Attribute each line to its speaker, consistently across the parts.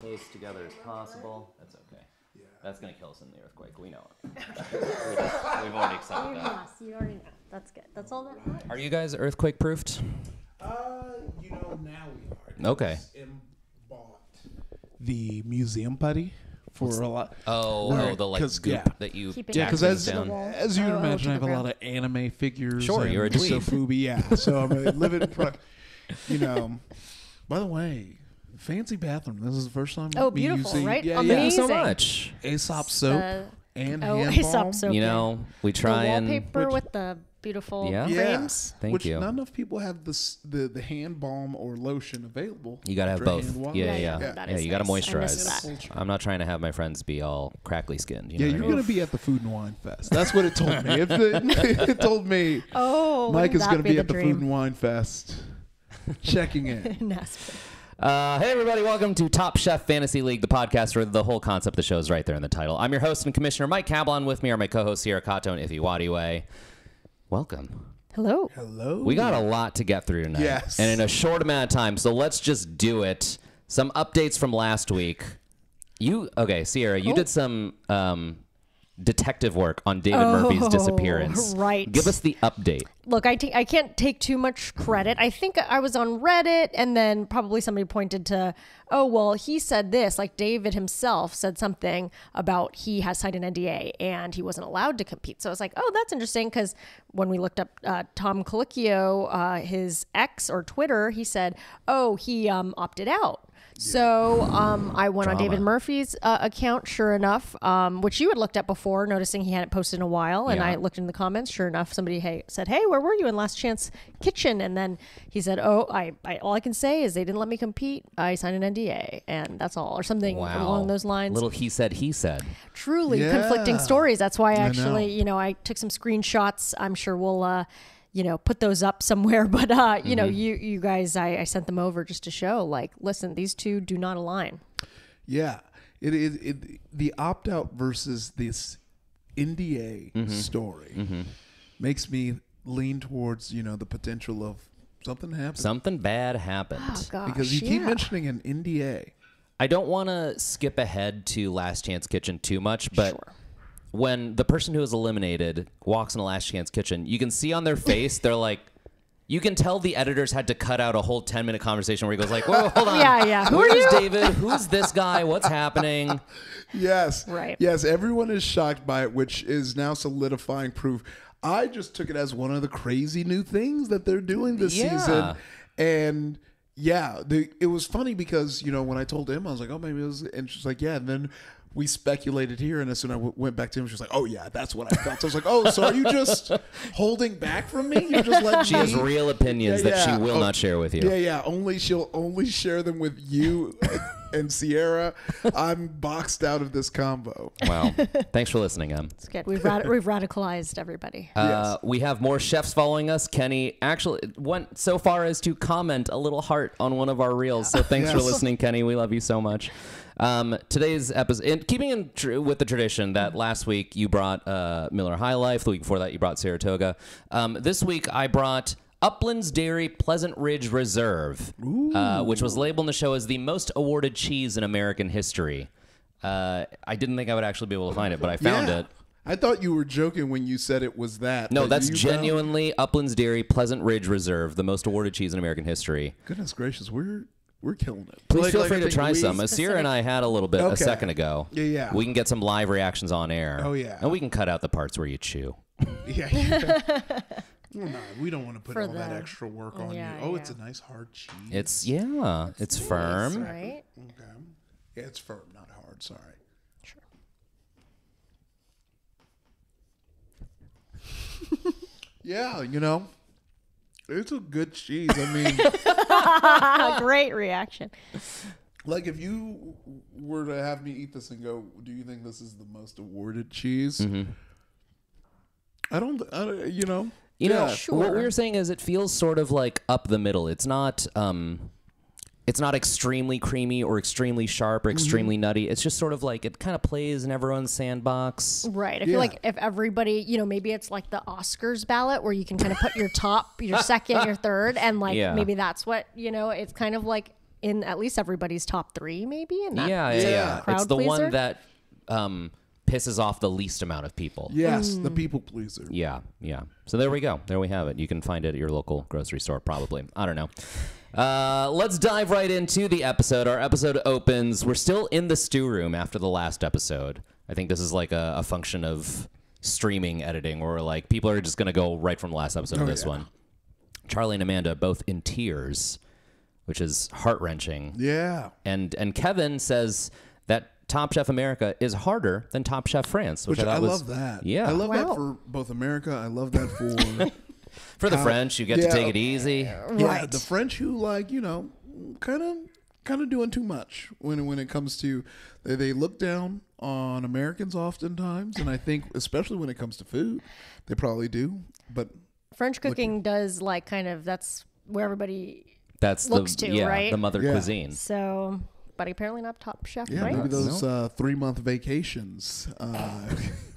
Speaker 1: close together as possible. That's okay. Yeah. That's gonna kill us in the earthquake. We know it. we just, we've already accepted that.
Speaker 2: Yes, you already know. That's good. That's all that matters.
Speaker 1: Are you guys earthquake proofed?
Speaker 3: Uh, you know, now we are.
Speaker 1: Okay.
Speaker 3: Em bought the museum putty for a lot.
Speaker 1: Oh,
Speaker 3: Right,
Speaker 1: oh, the like
Speaker 3: 'cause,
Speaker 1: goop
Speaker 3: yeah.
Speaker 1: that you
Speaker 2: Keep it
Speaker 3: Yeah,
Speaker 1: tack
Speaker 3: because
Speaker 2: Tack
Speaker 3: as,
Speaker 1: down.
Speaker 3: as you can
Speaker 2: Oh,
Speaker 3: imagine, I have a lot of anime figures.
Speaker 1: Sure,
Speaker 3: and
Speaker 1: you're a dweeb.
Speaker 3: Sofubi, yeah. So I'm a living, pro- you know. By the way, fancy bathroom. This is the first time.
Speaker 2: Oh,
Speaker 3: me
Speaker 2: beautiful,
Speaker 3: using,
Speaker 2: right?
Speaker 3: Yeah,
Speaker 2: Amazing.
Speaker 1: Thank
Speaker 3: yeah.
Speaker 1: you so much.
Speaker 3: Aesop soap
Speaker 2: Uh,
Speaker 3: and
Speaker 2: oh,
Speaker 3: hand
Speaker 2: Aesop
Speaker 3: balm.
Speaker 2: soap.
Speaker 1: You know, we
Speaker 2: The
Speaker 1: try and
Speaker 2: wallpaper
Speaker 3: Which-
Speaker 2: with the beautiful
Speaker 1: Yeah?
Speaker 3: Yeah.
Speaker 1: Thank
Speaker 3: Which
Speaker 1: you.
Speaker 3: not enough people have this the the hand balm or lotion available.
Speaker 1: You gotta have both. Yeah,
Speaker 2: Yeah,
Speaker 1: yeah,
Speaker 2: yeah,
Speaker 1: yeah.
Speaker 2: that
Speaker 1: Yeah,
Speaker 2: is
Speaker 1: you gotta
Speaker 2: nice. I miss
Speaker 1: moisturize. I'm not trying to have my friends be all crackly skinned. You
Speaker 3: Yeah,
Speaker 1: know
Speaker 3: you're
Speaker 1: I mean?
Speaker 3: gonna be at the Food and Wine Fest. That's what it told me. It, it, it told me
Speaker 2: Oh,
Speaker 3: Mike is gonna be,
Speaker 2: the
Speaker 3: at the Food and Wine Fest, checking in.
Speaker 2: in Aspen.
Speaker 1: Uh, hey, everybody, welcome to Top Chef Fantasy League, the podcast where the whole concept of the show is right there in the title. I'm your host and commissioner, Mike Cablon. With me are my co hosts, Sierra Kato and Ify Wadiway. Welcome.
Speaker 2: Hello.
Speaker 3: Hello.
Speaker 1: We got a lot to get through tonight.
Speaker 3: Yes.
Speaker 1: And in a short amount of time, so let's just do it. Some updates from last week. You, okay, Sierra, you
Speaker 2: Oh.
Speaker 1: did some um, detective work on David Murphy's
Speaker 2: Oh,
Speaker 1: disappearance.
Speaker 2: right.
Speaker 1: Give us the update.
Speaker 2: Look, I I can't take too much credit. I think I was on Reddit, and then probably somebody pointed to, oh well, he said this. Like David himself said something about he has signed an NDA and he wasn't allowed to compete. So I was like, oh, that's interesting because when we looked up uh, Tom Colicchio, uh, his ex or Twitter, he said, oh, he um, opted out. So um, I went on David Murphy's uh, account, sure enough, um, which you had looked at before, noticing he hadn't posted in a while. And
Speaker 1: Yeah.
Speaker 2: I looked in the comments. Sure enough, somebody hey, said, "Hey, where were you in Last Chance Kitchen?" And then he said, "Oh, I, I all I can say is they didn't let me compete. I signed an NDA, and that's all, or something
Speaker 1: Wow.
Speaker 2: along those lines."
Speaker 1: Little he said, he said.
Speaker 2: Truly
Speaker 3: Yeah.
Speaker 2: conflicting stories. That's why I
Speaker 3: I
Speaker 2: actually,
Speaker 3: know.
Speaker 2: you know, I took some screenshots. I'm sure we'll. Uh, you know, put those up somewhere, but uh, you know,
Speaker 1: Mm-hmm.
Speaker 2: you you guys, I, I sent them over just to show, like, listen, these two do not align.
Speaker 3: Yeah, it is it, the opt out versus this NDA
Speaker 1: Mm-hmm.
Speaker 3: story makes me lean towards you know the potential of something happening
Speaker 1: Something bad happened.
Speaker 2: Oh gosh,
Speaker 3: because you keep mentioning an NDA.
Speaker 1: I don't want to skip ahead to Last Chance Kitchen too much, but
Speaker 2: Sure.
Speaker 1: When the person who is eliminated walks in a Last Chance Kitchen, you can see on their face they're like, you can tell the editors had to cut out a whole ten minute conversation where he goes like, "Whoa, hold on,
Speaker 2: Yeah, yeah. Who are
Speaker 1: Where's? David? Who's this guy? What's happening?"
Speaker 3: Yes.
Speaker 2: Right.
Speaker 3: Yes, everyone is shocked by it, which is now solidifying proof. I just took it as one of the crazy new things that they're doing this
Speaker 1: Yeah.
Speaker 3: season. And yeah, the, it was funny because, you know, when I told him, I was like, oh, maybe it was, and she's like, yeah. And then we speculated here. And as soon as I w- went back to him, she was like, oh, yeah, that's what I felt. So I was like, oh, so are you just holding back from me? You're just letting
Speaker 1: She has real opinions
Speaker 3: Yeah,
Speaker 1: that
Speaker 3: yeah.
Speaker 1: she will
Speaker 3: Oh,
Speaker 1: not share with you.
Speaker 3: Yeah, yeah. Only she'll only share them with you and Sierra. I'm boxed out of this combo.
Speaker 1: Wow. Thanks for listening, Em.
Speaker 2: It's good. We've rad- we've radicalized everybody.
Speaker 1: Uh, we have more chefs following us. Kenny actually went so far as to comment a little heart on one of our reels. So thanks for
Speaker 3: Yes.
Speaker 1: listening, Kenny. We love you so much. Um, today's episode, in keeping in tr- with the tradition that last week you brought uh, Miller High Life, the week before that you brought Saratoga. Um, this week I brought Uplands Dairy Pleasant Ridge Reserve, uh, which was labeled in the show as the most awarded cheese in American history. Uh, I didn't think I would actually be able to find it, but I found
Speaker 3: Yeah.
Speaker 1: it.
Speaker 3: I thought you were joking when you said it was that.
Speaker 1: No,
Speaker 3: but
Speaker 1: that's
Speaker 3: you found-
Speaker 1: genuinely Uplands Dairy Pleasant Ridge Reserve, the most awarded cheese in American history.
Speaker 3: Goodness gracious, we're we're killing it.
Speaker 1: Please
Speaker 3: Like-
Speaker 1: feel
Speaker 3: like
Speaker 1: free to try
Speaker 3: we-
Speaker 1: some. Asira and I had a little bit a second ago.
Speaker 3: Yeah, yeah.
Speaker 1: We can get some live reactions on air.
Speaker 3: Oh, yeah.
Speaker 1: And we can cut out the parts where you chew.
Speaker 3: Yeah. yeah. Well, no, we don't want to put
Speaker 2: For
Speaker 3: all that extra work on
Speaker 2: Yeah,
Speaker 3: you. Oh, it's a nice hard cheese.
Speaker 1: It's yeah, it's firm.
Speaker 2: right?
Speaker 3: okay. Yeah, it's firm, not hard. Sorry.
Speaker 2: Sure.
Speaker 3: Yeah, you know, it's a good cheese. I mean,
Speaker 2: great reaction.
Speaker 3: like if you were to have me eat this and go, do you think this is the most awarded cheese?
Speaker 1: Mm-hmm.
Speaker 3: I don't. I don't. You know.
Speaker 1: You know,
Speaker 3: Yeah.
Speaker 1: what we were saying is it feels sort of like up the middle. It's not um it's not extremely creamy or extremely sharp
Speaker 3: Mm-hmm.
Speaker 1: or extremely nutty. It's just sort of like it kind of plays in everyone's sandbox.
Speaker 2: Right. I
Speaker 3: Yeah.
Speaker 2: feel like if everybody, you know, maybe it's like the Oscars ballot where you can kind of put your top, your second, your third, and like
Speaker 1: Yeah.
Speaker 2: maybe that's what, you know, it's kind of like in at least everybody's top three, maybe. And that,
Speaker 1: yeah, yeah, yeah.
Speaker 2: Crowd
Speaker 1: It's the
Speaker 2: pleaser.
Speaker 1: one that um, pisses off the least amount of people.
Speaker 3: Yes,
Speaker 2: Mm.
Speaker 3: the people pleaser.
Speaker 1: Yeah, yeah. So there we go. There we have it. You can find it at your local grocery store, probably. I don't know. Uh, let's dive right into the episode. Our episode opens. We're still in the stew room after the last episode. I think this is like a, a function of streaming editing, where like people are just going to go right from the last episode to this
Speaker 3: yeah.
Speaker 1: one. Charlie and Amanda both in tears, which is heart wrenching.
Speaker 3: Yeah.
Speaker 1: And and Kevin says that Top Chef America is harder than Top Chef France, which,
Speaker 3: Which
Speaker 1: I,
Speaker 3: I,
Speaker 1: was,
Speaker 3: love that.
Speaker 1: Yeah,
Speaker 3: I love that for both America. I love that for
Speaker 1: for the
Speaker 3: how-
Speaker 1: French, you get to take it easy.
Speaker 3: yeah,
Speaker 2: Right.
Speaker 3: the French who like you know kind of kind of doing too much when when it comes to they, they look down on Americans oftentimes, and I think especially when it comes to food, they probably do. But
Speaker 2: French cooking does like kind of that's where everybody.
Speaker 1: That's
Speaker 2: looks
Speaker 1: the
Speaker 2: to,
Speaker 1: yeah,
Speaker 2: right?
Speaker 1: the mother
Speaker 3: Yeah.
Speaker 1: cuisine.
Speaker 2: So, but apparently not Top Chef,
Speaker 3: yeah,
Speaker 2: right?
Speaker 3: maybe those uh, three month vacations uh,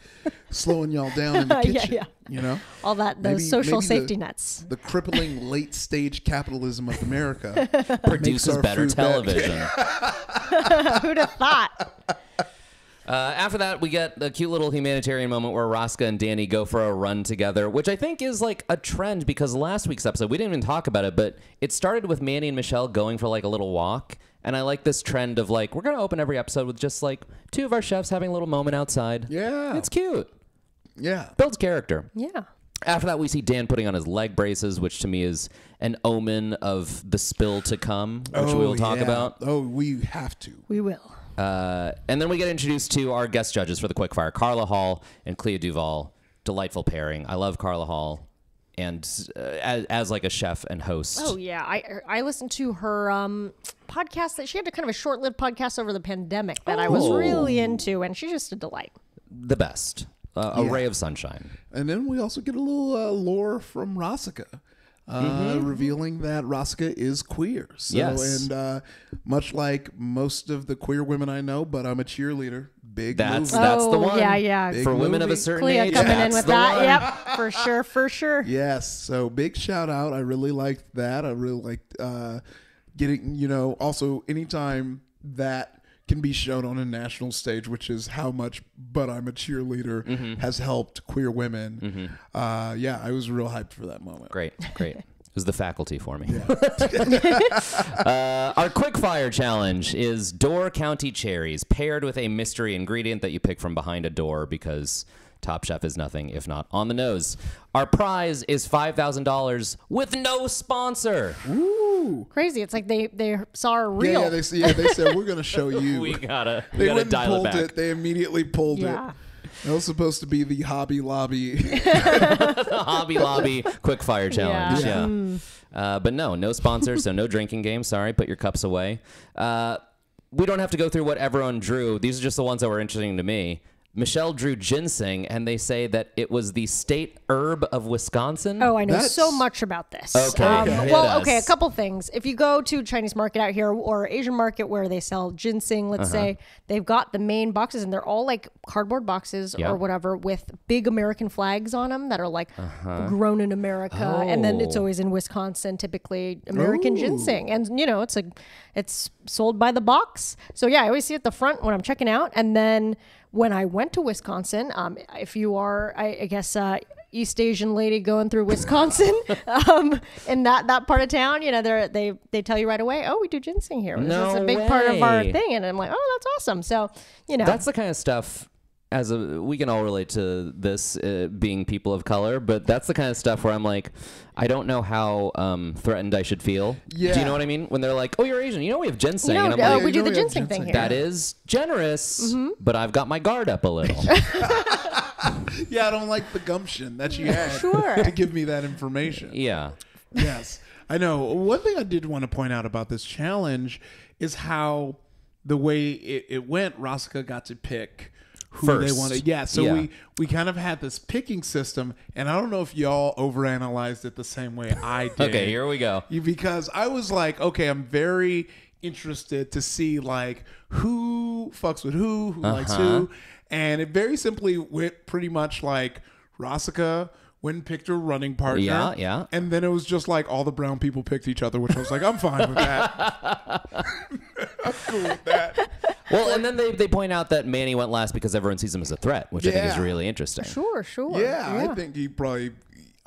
Speaker 3: slowing y'all down in the kitchen.
Speaker 2: yeah.
Speaker 3: You know.
Speaker 2: All that those
Speaker 3: Maybe-
Speaker 2: social
Speaker 3: maybe the-
Speaker 2: safety nets.
Speaker 3: the crippling late stage capitalism of America
Speaker 1: Produces
Speaker 3: our
Speaker 1: better
Speaker 3: food better.
Speaker 1: television.
Speaker 2: Who'd have thought?
Speaker 1: Uh, after that, we get a cute little humanitarian moment where Rasika and Danny go for a run together, which I think is like a trend because last week's episode, we didn't even talk about it, but it started with Manny and Michelle going for like a little walk. And I like this trend of like, we're going to open every episode with just like two of our chefs having a little moment outside.
Speaker 3: Yeah.
Speaker 1: It's cute.
Speaker 3: Yeah.
Speaker 1: Builds character.
Speaker 2: Yeah.
Speaker 1: After that, we see Dan putting on his leg braces, which to me is an omen of the spill to come, which we will talk
Speaker 3: yeah.
Speaker 1: about.
Speaker 3: Oh, we have to.
Speaker 2: We will.
Speaker 1: Uh, and then we get introduced to our guest judges for the quickfire Carla Hall and Clea Duval. Delightful pairing. I love Carla Hall. And uh, as, as like a chef and host.
Speaker 2: Oh yeah, I I listened to her um podcast that she had a kind of a short-lived podcast over the pandemic that I was
Speaker 1: Oh.
Speaker 2: really into, and she's just a delight.
Speaker 1: The best. Uh, a ray of sunshine.
Speaker 3: And then we also get a little uh, lore from Rasika, uh, revealing that Rasika is queer. So,
Speaker 1: Yes.
Speaker 3: And uh, much like most of the queer women I know, but I'm a cheerleader. Big
Speaker 1: That's
Speaker 3: movie.
Speaker 1: that's the one.
Speaker 2: yeah, yeah.
Speaker 3: Big
Speaker 1: For women of a certain
Speaker 2: Clea
Speaker 1: age,
Speaker 2: coming in
Speaker 1: that's
Speaker 2: with
Speaker 1: the
Speaker 2: that.
Speaker 1: one.
Speaker 2: Yep, for sure, for sure.
Speaker 3: Yes. So big shout out. I really liked that. I really liked uh, getting, you know, also anytime that can be shown on a national stage, which is how much But I'm a Cheerleader
Speaker 1: Mm-hmm.
Speaker 3: has helped queer women. Uh, yeah, I was real hyped for that moment.
Speaker 1: Great, great. It was the faculty for me. uh, our quick fire challenge is Door County cherries paired with a mystery ingredient that you pick from behind a door because Top Chef is nothing if not on the nose. Our prize is five thousand dollars with no sponsor.
Speaker 3: Ooh.
Speaker 2: Crazy. It's like they they saw a
Speaker 3: Yeah,
Speaker 2: reel.
Speaker 3: yeah, they, s- yeah, they said, we're going to show you.
Speaker 1: We gotta, we
Speaker 3: they
Speaker 1: gotta
Speaker 3: went and
Speaker 1: dial it
Speaker 3: pulled
Speaker 1: back.
Speaker 3: it, They immediately pulled
Speaker 2: Yeah.
Speaker 3: it. That was supposed to be the Hobby Lobby.
Speaker 1: the Hobby Lobby quick fire challenge.
Speaker 2: Yeah.
Speaker 1: Yeah. Uh, but no, no sponsor, so no drinking game. Sorry, put your cups away. Uh, we don't have to go through what everyone drew. These are just the ones that were interesting to me. Michelle drew ginseng, and they say that it was the state herb of Wisconsin.
Speaker 2: Oh, I know
Speaker 3: That's-
Speaker 2: so much about this.
Speaker 1: Okay,
Speaker 2: Um,
Speaker 1: hit
Speaker 2: well,
Speaker 1: us.
Speaker 2: okay, a couple things. If you go to Chinese market out here or Asian market where they sell ginseng, let's
Speaker 1: Uh-huh.
Speaker 2: say they've got the main boxes and they're all like cardboard boxes
Speaker 1: Yeah.
Speaker 2: or whatever with big American flags on them that are like grown in America, and then it's
Speaker 1: Uh-huh. Oh.
Speaker 2: always in Wisconsin, typically American
Speaker 3: Ooh.
Speaker 2: ginseng, and you know it's a it's sold by the box. So yeah, I always see it at the front when I'm checking out, and then when I went to Wisconsin, um, if you are, I, I guess. Uh, East Asian lady going through Wisconsin, um, in that that part of town, you know, they they they tell you right away, oh, we do ginseng here. This is a big part of our thing, and I'm like, oh, that's awesome. So, you know,
Speaker 1: That's the kind of stuff. As a, we can all relate to this uh, being people of color, but that's the kind of stuff where I'm like, I don't know how um, threatened I should feel. Yeah. Do you know what I mean? When they're like, "Oh, you're Asian," you know we have ginseng,
Speaker 2: no,
Speaker 1: and I'm
Speaker 2: uh,
Speaker 1: like,
Speaker 2: we do the
Speaker 3: we have
Speaker 2: ginseng thing here.
Speaker 1: That is generous,
Speaker 2: Mm-hmm.
Speaker 1: but I've got my guard up a little.
Speaker 3: yeah, I don't like the gumption that you had
Speaker 2: Sure.
Speaker 3: to give me that information.
Speaker 1: yeah.
Speaker 3: yes, I know. One thing I did want to point out about this challenge is how the way it, it went. Rasika got to pick who they
Speaker 1: First.
Speaker 3: wanted. Yeah, so
Speaker 1: Yeah.
Speaker 3: we we kind of had this picking system, and I don't know if y'all overanalyzed it the same way I did.
Speaker 1: Okay, here we go.
Speaker 3: Because I was like, okay, I'm very interested to see like who fucks with who, who likes
Speaker 1: Uh-huh.
Speaker 3: who, and it very simply went pretty much like Rosica Wynn picked a running partner.
Speaker 1: Yeah, yeah.
Speaker 3: And then it was just like all the brown people picked each other, which I was like, I'm fine with that. I'm cool with that.
Speaker 1: Well, and then they, they point out that Manny went last because everyone sees him as a threat, which I think is really interesting.
Speaker 2: Sure, sure.
Speaker 3: Yeah, I think he probably.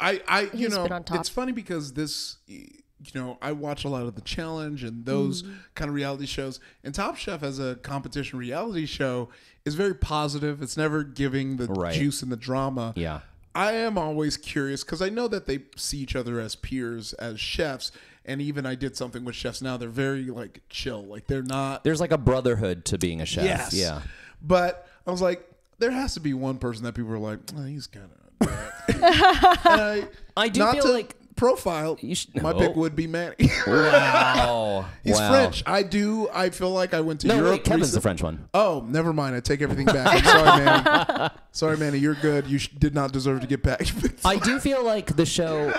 Speaker 3: I, I, you
Speaker 2: He's
Speaker 3: know,
Speaker 2: been on top.
Speaker 3: it's funny because this, you know, I watch a lot of the challenge and those
Speaker 2: Mm.
Speaker 3: kind of reality shows. And Top Chef as a competition reality show is very positive. It's never giving the
Speaker 1: Right.
Speaker 3: juice and the drama.
Speaker 1: Yeah.
Speaker 3: I am always curious because I know that they see each other as peers, as chefs, and even I did something with chefs now. They're very like chill, like they're not.
Speaker 1: There's like a brotherhood to being a chef.
Speaker 3: Yes.
Speaker 1: Yeah.
Speaker 3: But I was like, there has to be one person that people are like, oh, he's kind of. I,
Speaker 1: I do feel
Speaker 3: to
Speaker 1: like-
Speaker 3: profile.
Speaker 1: You should-
Speaker 3: my
Speaker 1: no.
Speaker 3: pick would be Manny.
Speaker 1: Wow.
Speaker 3: he's
Speaker 1: wow.
Speaker 3: French. I do. I feel like I went to
Speaker 1: No,
Speaker 3: Europe.
Speaker 1: wait, Kevin's
Speaker 3: recent-
Speaker 1: the French one.
Speaker 3: Oh, never mind. I take everything back. I'm sorry, Manny. sorry, Manny. You're good. You sh- did not deserve to get back.
Speaker 1: I do feel like the show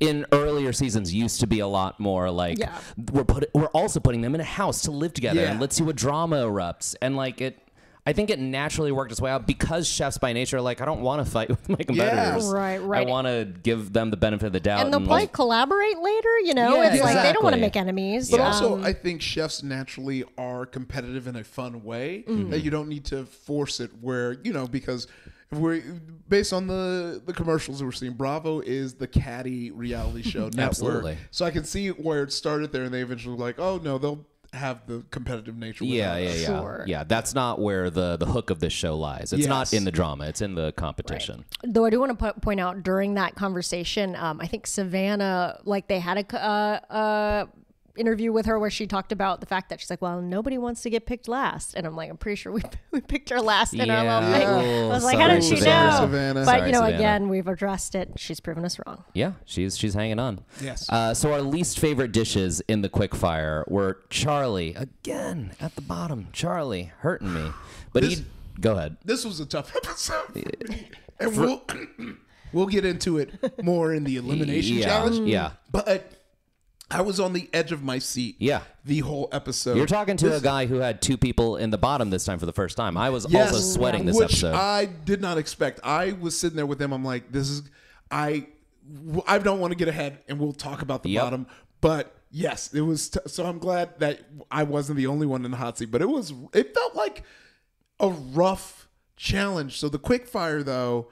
Speaker 1: in earlier seasons used to be a lot more like
Speaker 2: Yeah.
Speaker 1: we're put we're also putting them in a house to live together
Speaker 3: Yeah.
Speaker 1: and let's see what drama erupts and like it I think it naturally worked its way out because chefs by nature are like I don't want to fight with my competitors.
Speaker 2: Right, right.
Speaker 1: I want to give them the benefit of the doubt.
Speaker 2: And they'll probably
Speaker 1: like,
Speaker 2: collaborate later, you know?
Speaker 1: Yeah,
Speaker 2: it's like they don't want to make enemies.
Speaker 3: But
Speaker 2: Um,
Speaker 3: also, I think chefs naturally are competitive in a fun way
Speaker 2: Mm-hmm.
Speaker 3: that you don't need to force it. Where you know because if we're based on the the commercials that we're seeing, Bravo is the catty reality show network.
Speaker 1: Absolutely.
Speaker 3: So I can see where it started there, and they eventually were like, oh no, they'll have the competitive nature.
Speaker 1: yeah,
Speaker 3: without
Speaker 1: yeah, yeah.
Speaker 2: Sure.
Speaker 1: Yeah, that's not where the the hook of this show lies. It's not in the drama, it's in the competition.
Speaker 2: Though I do want to po- point out during that conversation, um, I think Savannah, like they had a. uh, uh, interview with her where she talked about the fact that she's like, well, nobody wants to get picked last, and I'm like, I'm pretty sure we we picked her last in our
Speaker 1: Yeah.
Speaker 2: little thing. I was like, how did she
Speaker 1: Savannah.
Speaker 2: know?
Speaker 3: Savannah.
Speaker 2: But
Speaker 1: Sorry,
Speaker 2: you know,
Speaker 1: Savannah.
Speaker 2: again, we've addressed it. She's proven us wrong.
Speaker 1: Yeah, she's she's hanging on.
Speaker 3: Yes.
Speaker 1: Uh, so our least favorite dishes in the quick fire were Charlie again at the bottom. Charlie hurting me, but
Speaker 3: This-
Speaker 1: he go ahead.
Speaker 3: This was a tough episode, for and we'll we'll get into it more in the elimination
Speaker 1: yeah,
Speaker 3: challenge.
Speaker 1: yeah.
Speaker 3: but. I was on the edge of my seat.
Speaker 1: Yeah.
Speaker 3: The whole episode.
Speaker 1: You're talking to
Speaker 3: This-
Speaker 1: a guy who had two people in the bottom this time for the first time. I was
Speaker 3: Yes,
Speaker 1: also sweating this
Speaker 3: which
Speaker 1: episode.
Speaker 3: I did not expect. I was sitting there with them. I'm like, this is, I, I don't want to get ahead, and we'll talk about the
Speaker 1: Yep.
Speaker 3: bottom. But yes, it was. T- so I'm glad that I wasn't the only one in the hot seat. But it was. It felt like a rough challenge. So the quick fire though.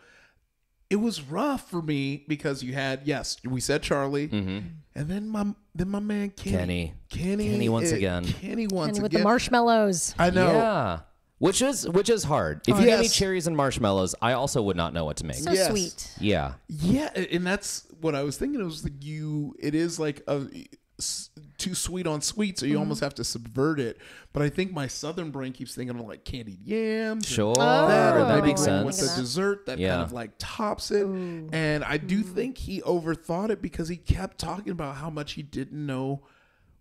Speaker 3: It was rough for me because you had yes, we said Charlie, and then my then my man Kenny,
Speaker 1: Mm-hmm. Kenny.
Speaker 3: Kenny,
Speaker 1: Kenny once
Speaker 3: eh,
Speaker 1: again.
Speaker 3: Kenny once
Speaker 2: And with
Speaker 3: again.
Speaker 2: the marshmallows.
Speaker 3: I know.
Speaker 1: yeah, which is which is hard. If you gave me
Speaker 3: Yes.
Speaker 1: cherries and marshmallows, I also would not know what to make.
Speaker 2: So
Speaker 3: Yes.
Speaker 2: sweet.
Speaker 1: yeah,
Speaker 3: Yeah, and that's what I was thinking. It was like you. It is like a s- too sweet on sweet, so you
Speaker 2: Mm-hmm.
Speaker 3: almost have to subvert it. But I think my southern brain keeps thinking of like candied yams, and
Speaker 1: sure,
Speaker 3: that, or
Speaker 1: that makes
Speaker 3: going with
Speaker 1: sense.
Speaker 3: the dessert that
Speaker 1: Yeah.
Speaker 3: kind of like tops it. And I do
Speaker 2: Mm.
Speaker 3: think he overthought it because he kept talking about how much he didn't know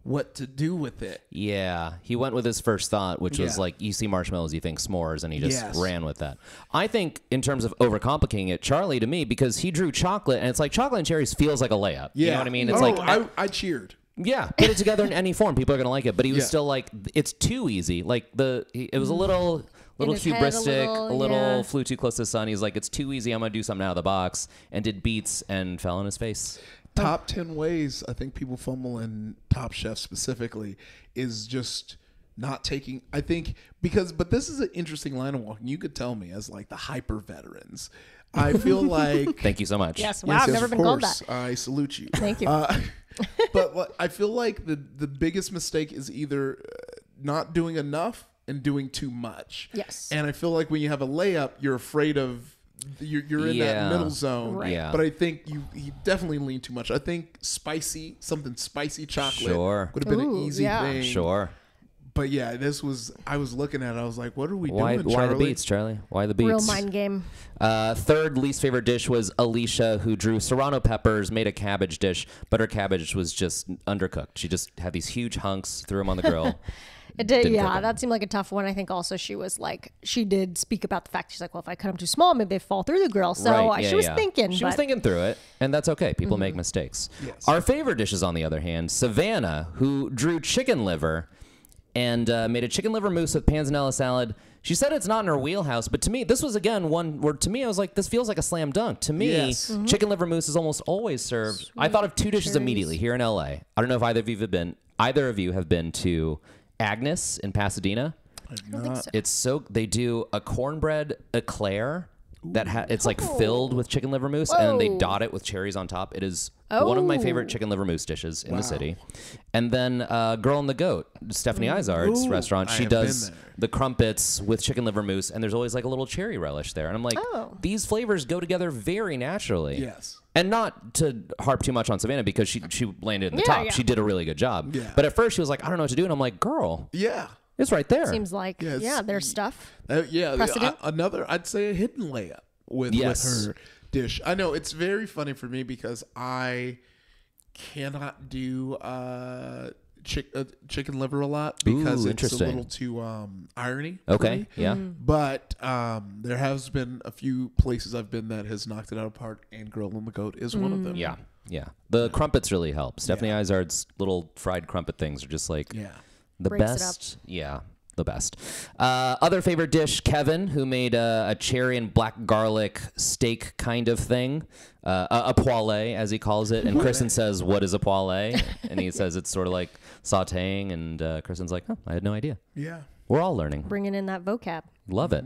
Speaker 3: what to do with it.
Speaker 1: Yeah, he went with his first thought, which was like, you see marshmallows, you think s'mores, and he just
Speaker 3: Yes.
Speaker 1: ran with that. I think, in terms of overcomplicating it, Charlie to me, because he drew chocolate, and it's like chocolate and cherries feels like a layup.
Speaker 3: Yeah,
Speaker 1: You know what I mean? It's
Speaker 3: Oh,
Speaker 1: like,
Speaker 3: I, I cheered.
Speaker 1: Yeah, put it together in any form, people are gonna like it. But he was
Speaker 3: Yeah.
Speaker 1: still like, it's too easy. Like the, he, it was a little. Mm-hmm. Little
Speaker 2: his head a
Speaker 1: hubristic, a
Speaker 2: little,
Speaker 1: little,
Speaker 2: yeah.
Speaker 1: flew too close to the sun. He's like, it's too easy. I'm gonna do something out of the box, and did beats and fell on his face.
Speaker 3: top 10 ways I think people fumble in Top Chef specifically is just not taking I think because but this is an interesting line of walking. You could tell me as like the hyper veterans. I feel like
Speaker 1: Thank you so much.
Speaker 2: Yes. Wow.
Speaker 3: Yes,
Speaker 2: I've
Speaker 3: yes,
Speaker 2: never
Speaker 3: of
Speaker 2: been called
Speaker 3: course.
Speaker 2: that.
Speaker 3: I salute you.
Speaker 2: Thank you.
Speaker 3: Uh, but I feel like the the biggest mistake is either uh, not doing enough and doing too much.
Speaker 2: Yes.
Speaker 3: And I feel like when you have a layup, you're afraid of you're, you're in
Speaker 1: Yeah.
Speaker 3: that middle zone.
Speaker 2: Right.
Speaker 1: Yeah.
Speaker 3: But I think you you definitely lean too much. I think spicy something spicy chocolate
Speaker 1: Sure.
Speaker 3: would have been an easy
Speaker 2: yeah.
Speaker 3: thing.
Speaker 1: Sure.
Speaker 3: But yeah, this was I was looking at it. I was like, what are we
Speaker 1: Why?
Speaker 3: doing,
Speaker 1: Why the
Speaker 3: Charlie?
Speaker 1: beats, Charlie? Why the beats?
Speaker 2: Real mind game.
Speaker 1: Uh, third least favorite dish was Alisha, who drew serrano peppers, made a cabbage dish, but her cabbage was just undercooked. She just had these huge hunks, threw them on the grill.
Speaker 2: It did,
Speaker 1: Didn't cook
Speaker 2: that seemed like a tough one. I think also she was like, she did speak about the fact she's like, well, if I cut them too small, maybe they fall through the grill. So
Speaker 1: Right, yeah,
Speaker 2: she was
Speaker 1: yeah.
Speaker 2: thinking,
Speaker 1: She
Speaker 2: but
Speaker 1: was thinking through it, and that's okay. People make mistakes.
Speaker 3: Yes.
Speaker 1: Our favorite dishes, on the other hand, Savannah, who drew chicken liver. And uh, made a chicken liver mousse with panzanella salad. She said it's not in her wheelhouse, but to me, this was again one where to me I was like, this feels like a slam dunk. To me,
Speaker 3: Yes.
Speaker 2: Mm-hmm.
Speaker 1: chicken liver mousse is almost always served. I thought of two dishes
Speaker 2: cherries.
Speaker 1: immediately here in LA. I don't know if either of you have been. Either of you have been to Agnes in Pasadena.
Speaker 2: I don't think so.
Speaker 1: It's so they do a cornbread eclair that ha- it's like filled with chicken liver mousse, and then they
Speaker 2: Whoa.
Speaker 1: dot it with cherries on top. It is one of my favorite
Speaker 2: Oh.
Speaker 1: chicken liver mousse dishes in the city. And then uh, Girl and the Goat, Stephanie Izard's
Speaker 3: Ooh,
Speaker 1: restaurant,
Speaker 3: I
Speaker 1: she
Speaker 3: have been
Speaker 1: does
Speaker 3: there.
Speaker 1: the crumpets with chicken liver mousse, and there's always like a little cherry relish there. And I'm like,
Speaker 2: Oh.
Speaker 1: these flavors go together very naturally.
Speaker 3: Yes.
Speaker 1: And not to harp too much on Savannah because she she landed in the
Speaker 2: Yeah,
Speaker 1: top.
Speaker 2: yeah.
Speaker 1: She did a really good job.
Speaker 3: Yeah.
Speaker 1: But at first she was like, I don't know what to do, and I'm like, girl,
Speaker 3: Yeah.
Speaker 1: It's right there.
Speaker 2: It seems like
Speaker 3: Yeah,
Speaker 2: yeah, there's stuff.
Speaker 3: Uh, yeah,
Speaker 2: Precedent?
Speaker 3: a- another I'd say a hidden layup with
Speaker 1: Yes.
Speaker 3: with her dish. I know it's very funny for me because I cannot do uh, chick, uh chicken liver a lot because
Speaker 1: Ooh,
Speaker 3: it's a little too um, irony. for
Speaker 1: okay.
Speaker 3: me.
Speaker 1: Yeah.
Speaker 3: But um, there has been a few places I've been that has knocked it out apart, and Girl and the Goat is one of them.
Speaker 1: Yeah, yeah. The crumpets really help. Stephanie Izard's little fried crumpet things are just like
Speaker 3: yeah.
Speaker 1: The
Speaker 2: Breaks
Speaker 1: best. Yeah, the best. Uh, other favorite dish, Kevin, who made uh, a cherry and black garlic steak kind of thing, uh, a, a poêlée as he calls it. And Kristen says, "What is a poêlée?" and he says it's sort of like sautéing. And uh, Kristen's like, "Huh, I had no idea."
Speaker 3: Yeah.
Speaker 1: We're all learning.
Speaker 2: Bringing in that vocab.
Speaker 1: Love it.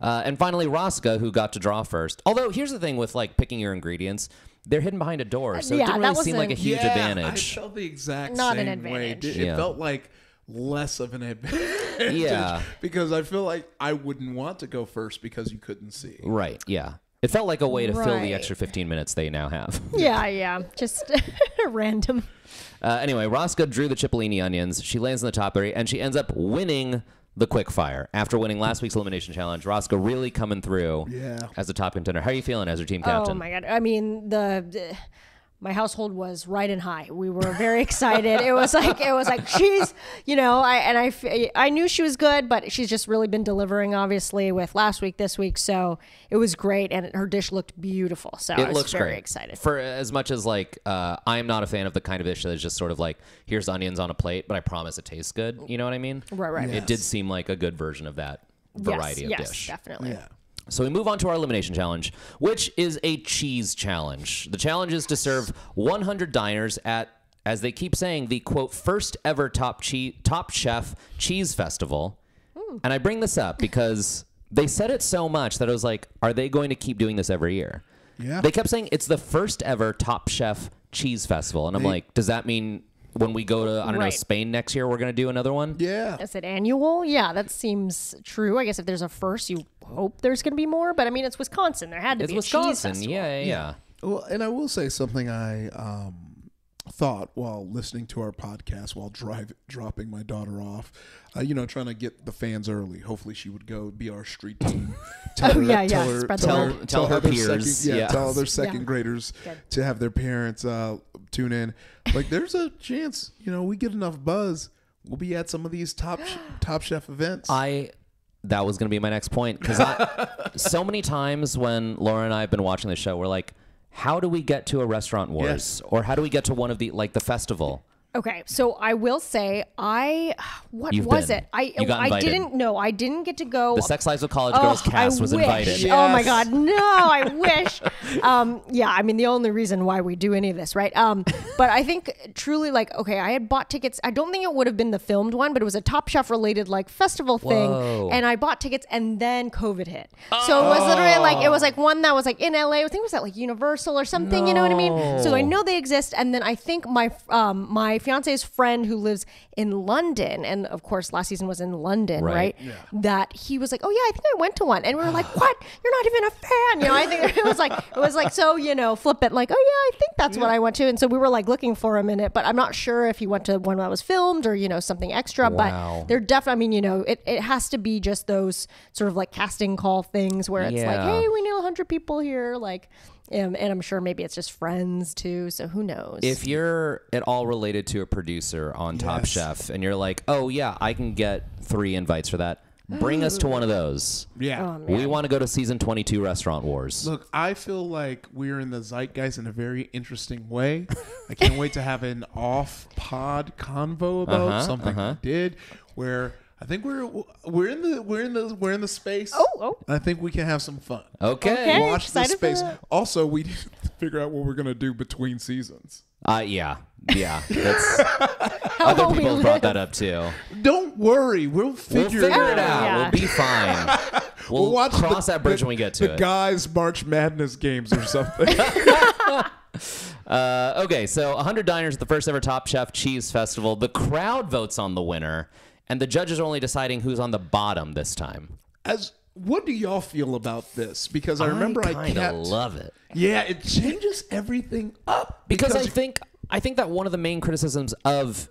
Speaker 1: Uh, and finally, Rasika, who got to draw first. Although, here's the thing with like picking your ingredients, they're hidden behind a door, so
Speaker 2: Yeah,
Speaker 1: it didn't really seem like a
Speaker 2: wasn't-
Speaker 1: huge
Speaker 3: yeah,
Speaker 1: advantage.
Speaker 3: I felt the exact
Speaker 2: Not
Speaker 3: same
Speaker 2: an
Speaker 3: way.
Speaker 2: advantage.
Speaker 3: It, it
Speaker 1: Yeah.
Speaker 3: felt like less of an advantage.
Speaker 1: Yeah.
Speaker 3: Because I feel like I wouldn't want to go first because you couldn't see.
Speaker 1: Right. Yeah. It felt like a way to fill the extra 15 minutes they now have.
Speaker 2: Yeah, yeah. Just random.
Speaker 1: Uh, anyway, Rasika drew the Cipollini onions. She lands in the top three, and she ends up winning the quickfire. After winning last week's elimination challenge, Rasika really coming through
Speaker 3: Yeah.
Speaker 1: as a top contender. How are you feeling as your team captain?
Speaker 2: Oh my god! I mean, the, the- my household was right and high. We were very excited. it was like it was like she's, you know, I and I I knew she was good, but she's just really been delivering, obviously, with last week, this week. So it was great, and her dish looked beautiful. So I
Speaker 1: it
Speaker 2: was
Speaker 1: looks
Speaker 2: very
Speaker 1: great.
Speaker 2: excited.
Speaker 1: For as much as like uh, I'm not a fan of the kind of dish that is just sort of like here's onions on a plate, but I promise it tastes good. You know what I mean?
Speaker 2: Right, right.
Speaker 1: It did seem like a good version of that variety
Speaker 2: yes,
Speaker 1: of
Speaker 2: yes,
Speaker 1: dish.
Speaker 2: definitely.
Speaker 3: Yeah.
Speaker 1: So we move on to our elimination challenge, which is a cheese challenge. The challenge is to serve 100 diners at, as they keep saying, the quote first ever top che- top chef cheese festival. And I bring this up because they said it so much that I was like, are they going to keep doing this every year?
Speaker 3: Yeah.
Speaker 1: They kept saying it's the first ever Top Chef cheese festival, and I'm
Speaker 3: They-
Speaker 1: like, does that mean when we go to I don't know Spain next year, we're going to do another one?
Speaker 3: Yeah.
Speaker 2: Is it annual? Yeah, that seems true. I guess if there's a first, you hope there's going to be more. But I mean, it's Wisconsin. There had to
Speaker 1: It's
Speaker 2: be a cheese
Speaker 1: Wisconsin,
Speaker 2: festival.
Speaker 1: yeah, yeah, yeah.
Speaker 3: Well, and I will say something I um, thought while listening to our podcast while drive dropping my daughter off. Uh, you know, trying to get the fans early. Hopefully, she would go be our street team. Tell
Speaker 2: Oh, yeah, yeah, spread the
Speaker 3: tell her,
Speaker 1: Tell her peers,
Speaker 3: Second, yeah,
Speaker 1: yeah.
Speaker 3: tell other second
Speaker 2: Yeah.
Speaker 3: graders
Speaker 2: Good.
Speaker 3: to have their parents uh, tune in. Like, there's a chance. You know, we get enough buzz. We'll be at some of these top top chef events.
Speaker 1: I that was going to be my next point because I so many times when Laura and I have been watching the show, we're like, how do we get to a restaurant wars
Speaker 3: Yes.
Speaker 1: or how do we get to one of the like the festival?
Speaker 2: Okay, so I will say I what
Speaker 1: You've
Speaker 2: was
Speaker 1: been.
Speaker 2: it? I
Speaker 1: You got
Speaker 2: I
Speaker 1: invited.
Speaker 2: didn't know. I didn't get to go.
Speaker 1: The Sex Lives of College
Speaker 2: Oh,
Speaker 1: Girls cast
Speaker 2: I
Speaker 1: was
Speaker 2: wish.
Speaker 1: invited.
Speaker 2: Oh my
Speaker 3: Yes.
Speaker 2: god, no! I wish. um, yeah, I mean the only reason why we do any of this, right? Um, but I think truly, like, okay, I had bought tickets. I don't think it would have been the filmed one, but it was a Top Chef related like festival thing,
Speaker 1: Whoa.
Speaker 2: and I bought tickets, and then COVID hit. So it was literally like it was like one that was like in LA. I think it was at like Universal or something. You know what I mean? So I know they exist, and then I think my um my fiance's friend who lives in London, and of course last season was in London,
Speaker 1: Right.
Speaker 2: right? That he was like, oh yeah, I think I went to one, and we were like, what? You're not even a fan, you know? I think it was like it was like so you know flippant, like oh yeah, I think that's what I went to, and so we were like looking for him in it, but I'm not sure if he went to one that was filmed or you know something extra,
Speaker 1: Wow.
Speaker 2: but they're definitely. I mean, you know, it, it has to be just those sort of like casting call things where it's like, hey, we know 100 people here, like. Um, and I'm sure maybe it's just friends too. So who knows?
Speaker 1: If you're at all related to a producer on Top
Speaker 3: Yes.
Speaker 1: Chef and you're like, oh yeah, I can get three invites for that, bring us to one of those.
Speaker 3: yeah.
Speaker 1: We want to go to season 22 Restaurant Wars.
Speaker 3: Look, I feel like we're in the zeitgeist in a very interesting way. I can't wait to have an off pod convo about
Speaker 1: Uh-huh,
Speaker 3: something
Speaker 1: uh-huh.
Speaker 3: we did. where I think we're we're in the we're in the we're in the space.
Speaker 2: Oh, oh.
Speaker 3: I think we can have some fun.
Speaker 1: Okay.
Speaker 2: Okay.
Speaker 3: Watch the
Speaker 2: excited for
Speaker 3: space.
Speaker 2: that.
Speaker 3: Also, we need to figure out what we're gonna do between seasons.
Speaker 1: Uh, yeah. Yeah. That's, other people have brought that up too.
Speaker 3: Don't worry, we'll
Speaker 1: We'll
Speaker 3: figure,
Speaker 1: figure it
Speaker 3: it out.
Speaker 1: out.
Speaker 2: Yeah.
Speaker 1: We'll be fine. We'll,
Speaker 3: We'll watch
Speaker 1: cross
Speaker 3: the-
Speaker 1: that bridge
Speaker 3: the-
Speaker 1: when we get to it.
Speaker 3: the
Speaker 1: it.
Speaker 3: guys March Madness games or something.
Speaker 1: Uh, okay, so 100 diners at the first ever Top Chef Cheese Festival. The crowd votes on the winner, and the judges are only deciding who's on the bottom this time.
Speaker 3: As what do y'all feel about this? Because I remember I,
Speaker 1: kind
Speaker 3: kept.
Speaker 1: of love it
Speaker 3: yeah, it changes everything up
Speaker 1: because I think I think that one of the main criticisms of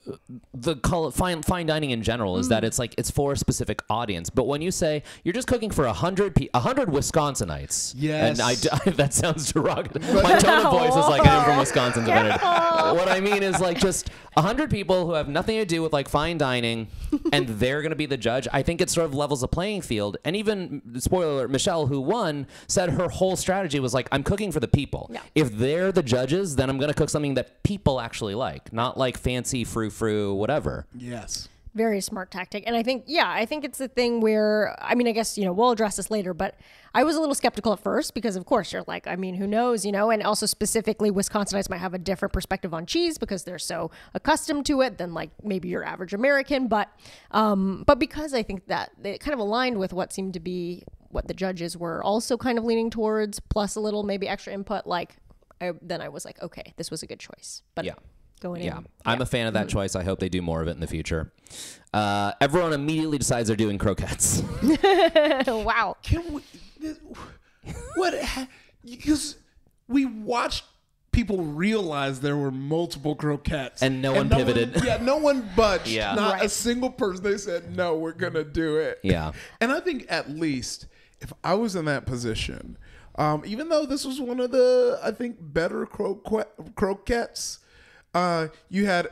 Speaker 1: the call fine fine dining in general is
Speaker 3: Mm.
Speaker 1: that it's like it's for a specific audience. But when you say you're just cooking for a hundred a hundred Wisconsinites,
Speaker 3: Yes.
Speaker 1: and I, that sounds derogatory. My tone of voice is like I'm from Wisconsin. what I mean is like just a hundred people who have nothing to do with like fine dining, and they're going to be the judge. I think it sort of levels a playing field. And even spoiler alert, Michelle, who won, said her whole strategy was like I'm cooking for the people.
Speaker 2: Yeah.
Speaker 1: If they're the judges, then I'm going to cook something that people actually like, not like fancy frou frou whatever.
Speaker 3: yes.
Speaker 2: very smart tactic. And I think, yeah, I think it's a thing where, I mean, I guess, you know, we'll address this later, but I was a little skeptical at first because, of course, you're like, I mean, who knows, you know? And also, specifically, Wisconsinites might have a different perspective on cheese because they're so accustomed to it than like maybe your average American. But, um, but because I think that it kind of aligned with what seemed to be what the judges were also kind of leaning towards, plus a little maybe extra input, like, I, then I was like, okay, this was a good choice. But
Speaker 1: Yeah.
Speaker 2: going
Speaker 1: Yeah,
Speaker 2: in,
Speaker 1: I'm a fan of that choice. I hope they do more of it in the future. Uh, everyone immediately decides they're doing croquettes.
Speaker 2: wow.
Speaker 3: Can we? this- What? Because we watched people realize there were multiple croquettes,
Speaker 1: And no one pivoted.
Speaker 3: yeah, no one budged.
Speaker 1: Yeah.
Speaker 3: not a single person. They said, "No, we're gonna do it."
Speaker 1: Yeah.
Speaker 3: and I think at least if I was in that position, um, even though this was one of the I think better croquet, croquettes, uh, you had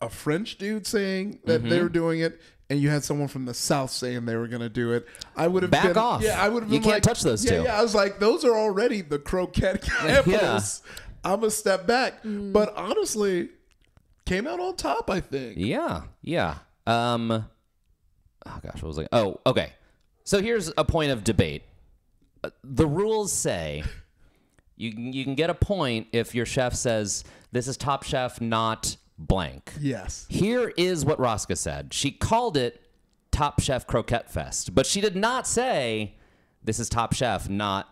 Speaker 3: a French dude saying that
Speaker 1: Mm-hmm.
Speaker 3: they were doing it. And you had someone from the south saying they were going to do it. I would have
Speaker 1: Back
Speaker 3: been,
Speaker 1: off.
Speaker 3: Yeah, I would have
Speaker 1: You
Speaker 3: been
Speaker 1: can't
Speaker 3: like,
Speaker 1: touch those
Speaker 3: yeah,
Speaker 1: two.
Speaker 3: Yeah, I was like, those are already the croquette capitals. I'm a step back,
Speaker 2: Mm.
Speaker 3: but honestly, came out on top. I think.
Speaker 1: Yeah, yeah. Um, oh gosh, what was I? Oh, okay. So here's a point of debate. The rules say you can, you can get a point if your chef says this is Top Chef, not blank.
Speaker 3: Yes.
Speaker 1: Here is what Rasika said. She called it Top Chef Croquette Fest, but she did not say this is Top Chef, not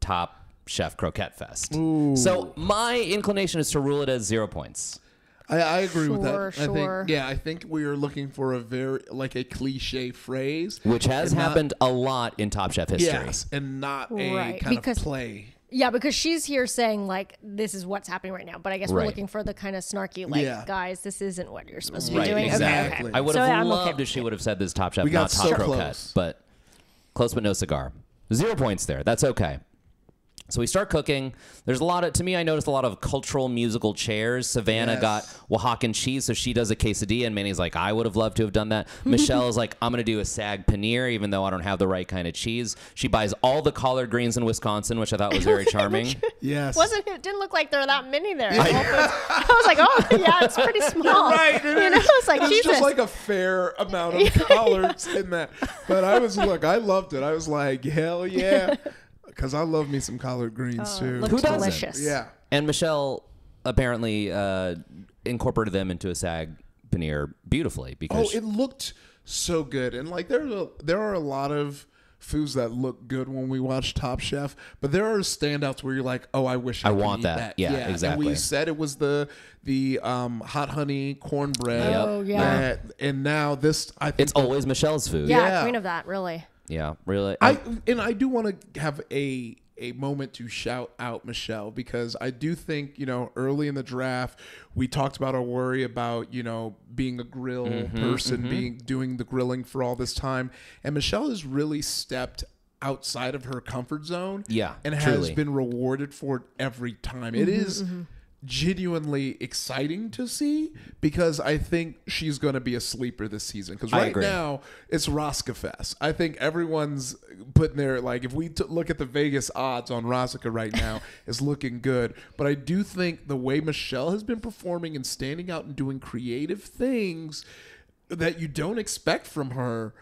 Speaker 1: Top Chef Croquette Fest. So my inclination is to rule it as zero points.
Speaker 3: I, I agree with that.
Speaker 2: Sure,
Speaker 3: I think yeah, I think we are looking for a very like a cliche phrase,
Speaker 1: which has
Speaker 3: and not-
Speaker 1: happened a lot in Top Chef history.
Speaker 3: Yes, and not a
Speaker 2: Right,
Speaker 3: kind
Speaker 2: because-
Speaker 3: of play.
Speaker 2: Yeah, because she's here saying like this is what's happening right now, but I guess we're looking for the kind of snarky like
Speaker 3: Yeah.
Speaker 2: guys, this isn't what you're supposed to be
Speaker 1: Right,
Speaker 2: doing.
Speaker 1: exactly.
Speaker 2: Okay, okay.
Speaker 1: I would
Speaker 2: So,
Speaker 1: have
Speaker 2: yeah, I'm okay
Speaker 1: loved
Speaker 2: with
Speaker 1: if she would have said this Top Chef,
Speaker 3: We got
Speaker 1: not Top
Speaker 3: so
Speaker 1: Croquette,
Speaker 3: close.
Speaker 1: but close but no cigar. Zero points there. That's okay. So we start cooking. There's a lot of, to me, I noticed a lot of cultural musical chairs. Savannah
Speaker 3: Yes.
Speaker 1: got Oaxacan cheese, so she does a quesadilla, and Manny's like, I would have loved to have done that. Michelle is like, I'm going to do a sag paneer, even though I don't have the right kind of cheese. She buys all the collard greens in Wisconsin, which I thought was very charming.
Speaker 3: Yes,
Speaker 2: Wasn't it didn't look like there were that many there. at Whole I was like, oh yeah, it's pretty small.
Speaker 3: right.
Speaker 2: You know, it's like
Speaker 3: It's
Speaker 2: Jesus.
Speaker 3: just like a fair amount of collards in that. But I was look, I loved it. I was like, hell yeah, because I love me some collard greens too.
Speaker 1: Who doesn't?
Speaker 2: delicious.
Speaker 3: yeah.
Speaker 1: And Michelle apparently uh, incorporated them into a sag paneer beautifully because
Speaker 3: Oh, it looked so good, and like there's a, there are a lot of foods that look good when we watch Top Chef, but there are standouts where you're like, oh, I wish I,
Speaker 1: I
Speaker 3: could
Speaker 1: want
Speaker 3: eat
Speaker 1: that. Yeah,
Speaker 3: And
Speaker 1: exactly.
Speaker 3: we said it was the the um, hot honey cornbread.
Speaker 1: Yep.
Speaker 2: Oh, yeah.
Speaker 3: that- and now this, I think
Speaker 1: it's always Michelle's food.
Speaker 2: yeah,
Speaker 3: yeah.
Speaker 2: queen of that, really.
Speaker 1: Yeah, really.
Speaker 3: I and I do want to have a a moment to shout out Michelle because I do think you know early in the draft we talked about our worry about you know being a grill
Speaker 1: Mm-hmm,
Speaker 3: person mm-hmm. being doing the grilling for all this time and Michelle has really stepped outside of her comfort zone
Speaker 1: Yeah,
Speaker 3: and has
Speaker 1: truly.
Speaker 3: been rewarded for it every time It mm-hmm, is mm-hmm. Genuinely exciting to see because I think she's going to be a sleeper this season because right now it's Rasika Fest. I think everyone's putting their like if we t- look at the Vegas odds on Rasika right now, it's looking good. But I do think the way Michelle has been performing and standing out and doing creative things. that you don't expect from her,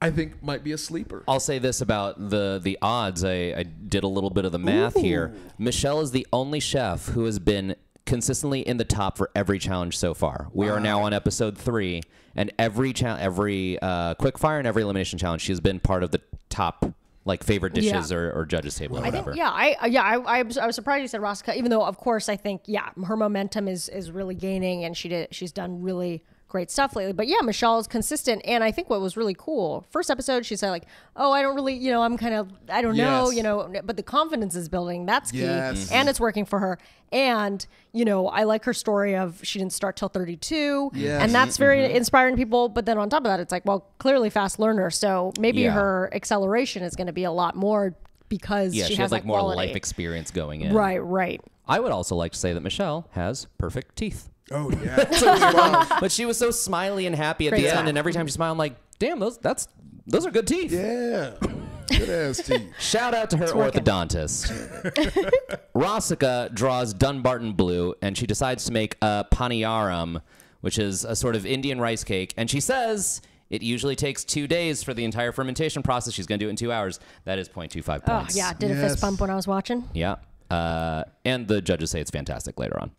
Speaker 3: I think might be a sleeper.
Speaker 1: I'll say this about the the odds. I, I did a little bit of the math here. Michelle is the only chef who has been consistently in the top for every challenge so far. We are now on episode three, and every cha- every uh, quick fire and every elimination challenge, she has been part of the top like favorite dishes
Speaker 2: Yeah.
Speaker 1: or, or judges table or
Speaker 2: I
Speaker 1: whatever.
Speaker 2: think, yeah, I uh, yeah, I, I, was, I was surprised you said Rasika, even though of course I think yeah, her momentum is is really gaining, and she did she's done really great stuff lately. But yeah, Michelle is consistent, and I think what was really cool first episode she said like, oh, I don't really, you know, I'm kind of I don't know, you know, but the confidence is building. That's key,
Speaker 3: Yes.
Speaker 2: and it's working for her. And you know, I like her story of she didn't start till 32,
Speaker 3: Yes.
Speaker 2: and that's very mm-hmm. inspiring to people. But then on top of that, it's like, well, clearly fast learner, so maybe
Speaker 1: Yeah.
Speaker 2: her acceleration is going to be a lot more because
Speaker 1: Yeah,
Speaker 2: she,
Speaker 1: she,
Speaker 2: has
Speaker 1: has like more
Speaker 2: quality.
Speaker 1: life experience going in.
Speaker 2: Right, right.
Speaker 1: I would also like to say that Michelle has perfect teeth.
Speaker 3: Oh yeah.
Speaker 1: But she was so smiley and happy at
Speaker 2: Great
Speaker 1: the
Speaker 2: smile.
Speaker 1: end, and every time she smiled, I'm like, damn, those that's those are good teeth.
Speaker 3: yeah. Good ass teeth.
Speaker 1: Shout out to her orthodontist. Rasika draws Dunbarton blue, and she decides to make a paniyaram, which is a sort of Indian rice cake. And she says it usually takes two days for the entire fermentation process. She's going to do it in two hours. That is 0.25
Speaker 2: Oh,
Speaker 1: points.
Speaker 2: yeah. Did a
Speaker 3: Yes.
Speaker 2: fist bump when I was watching.
Speaker 1: Yeah. Uh, and the judges say it's fantastic later on.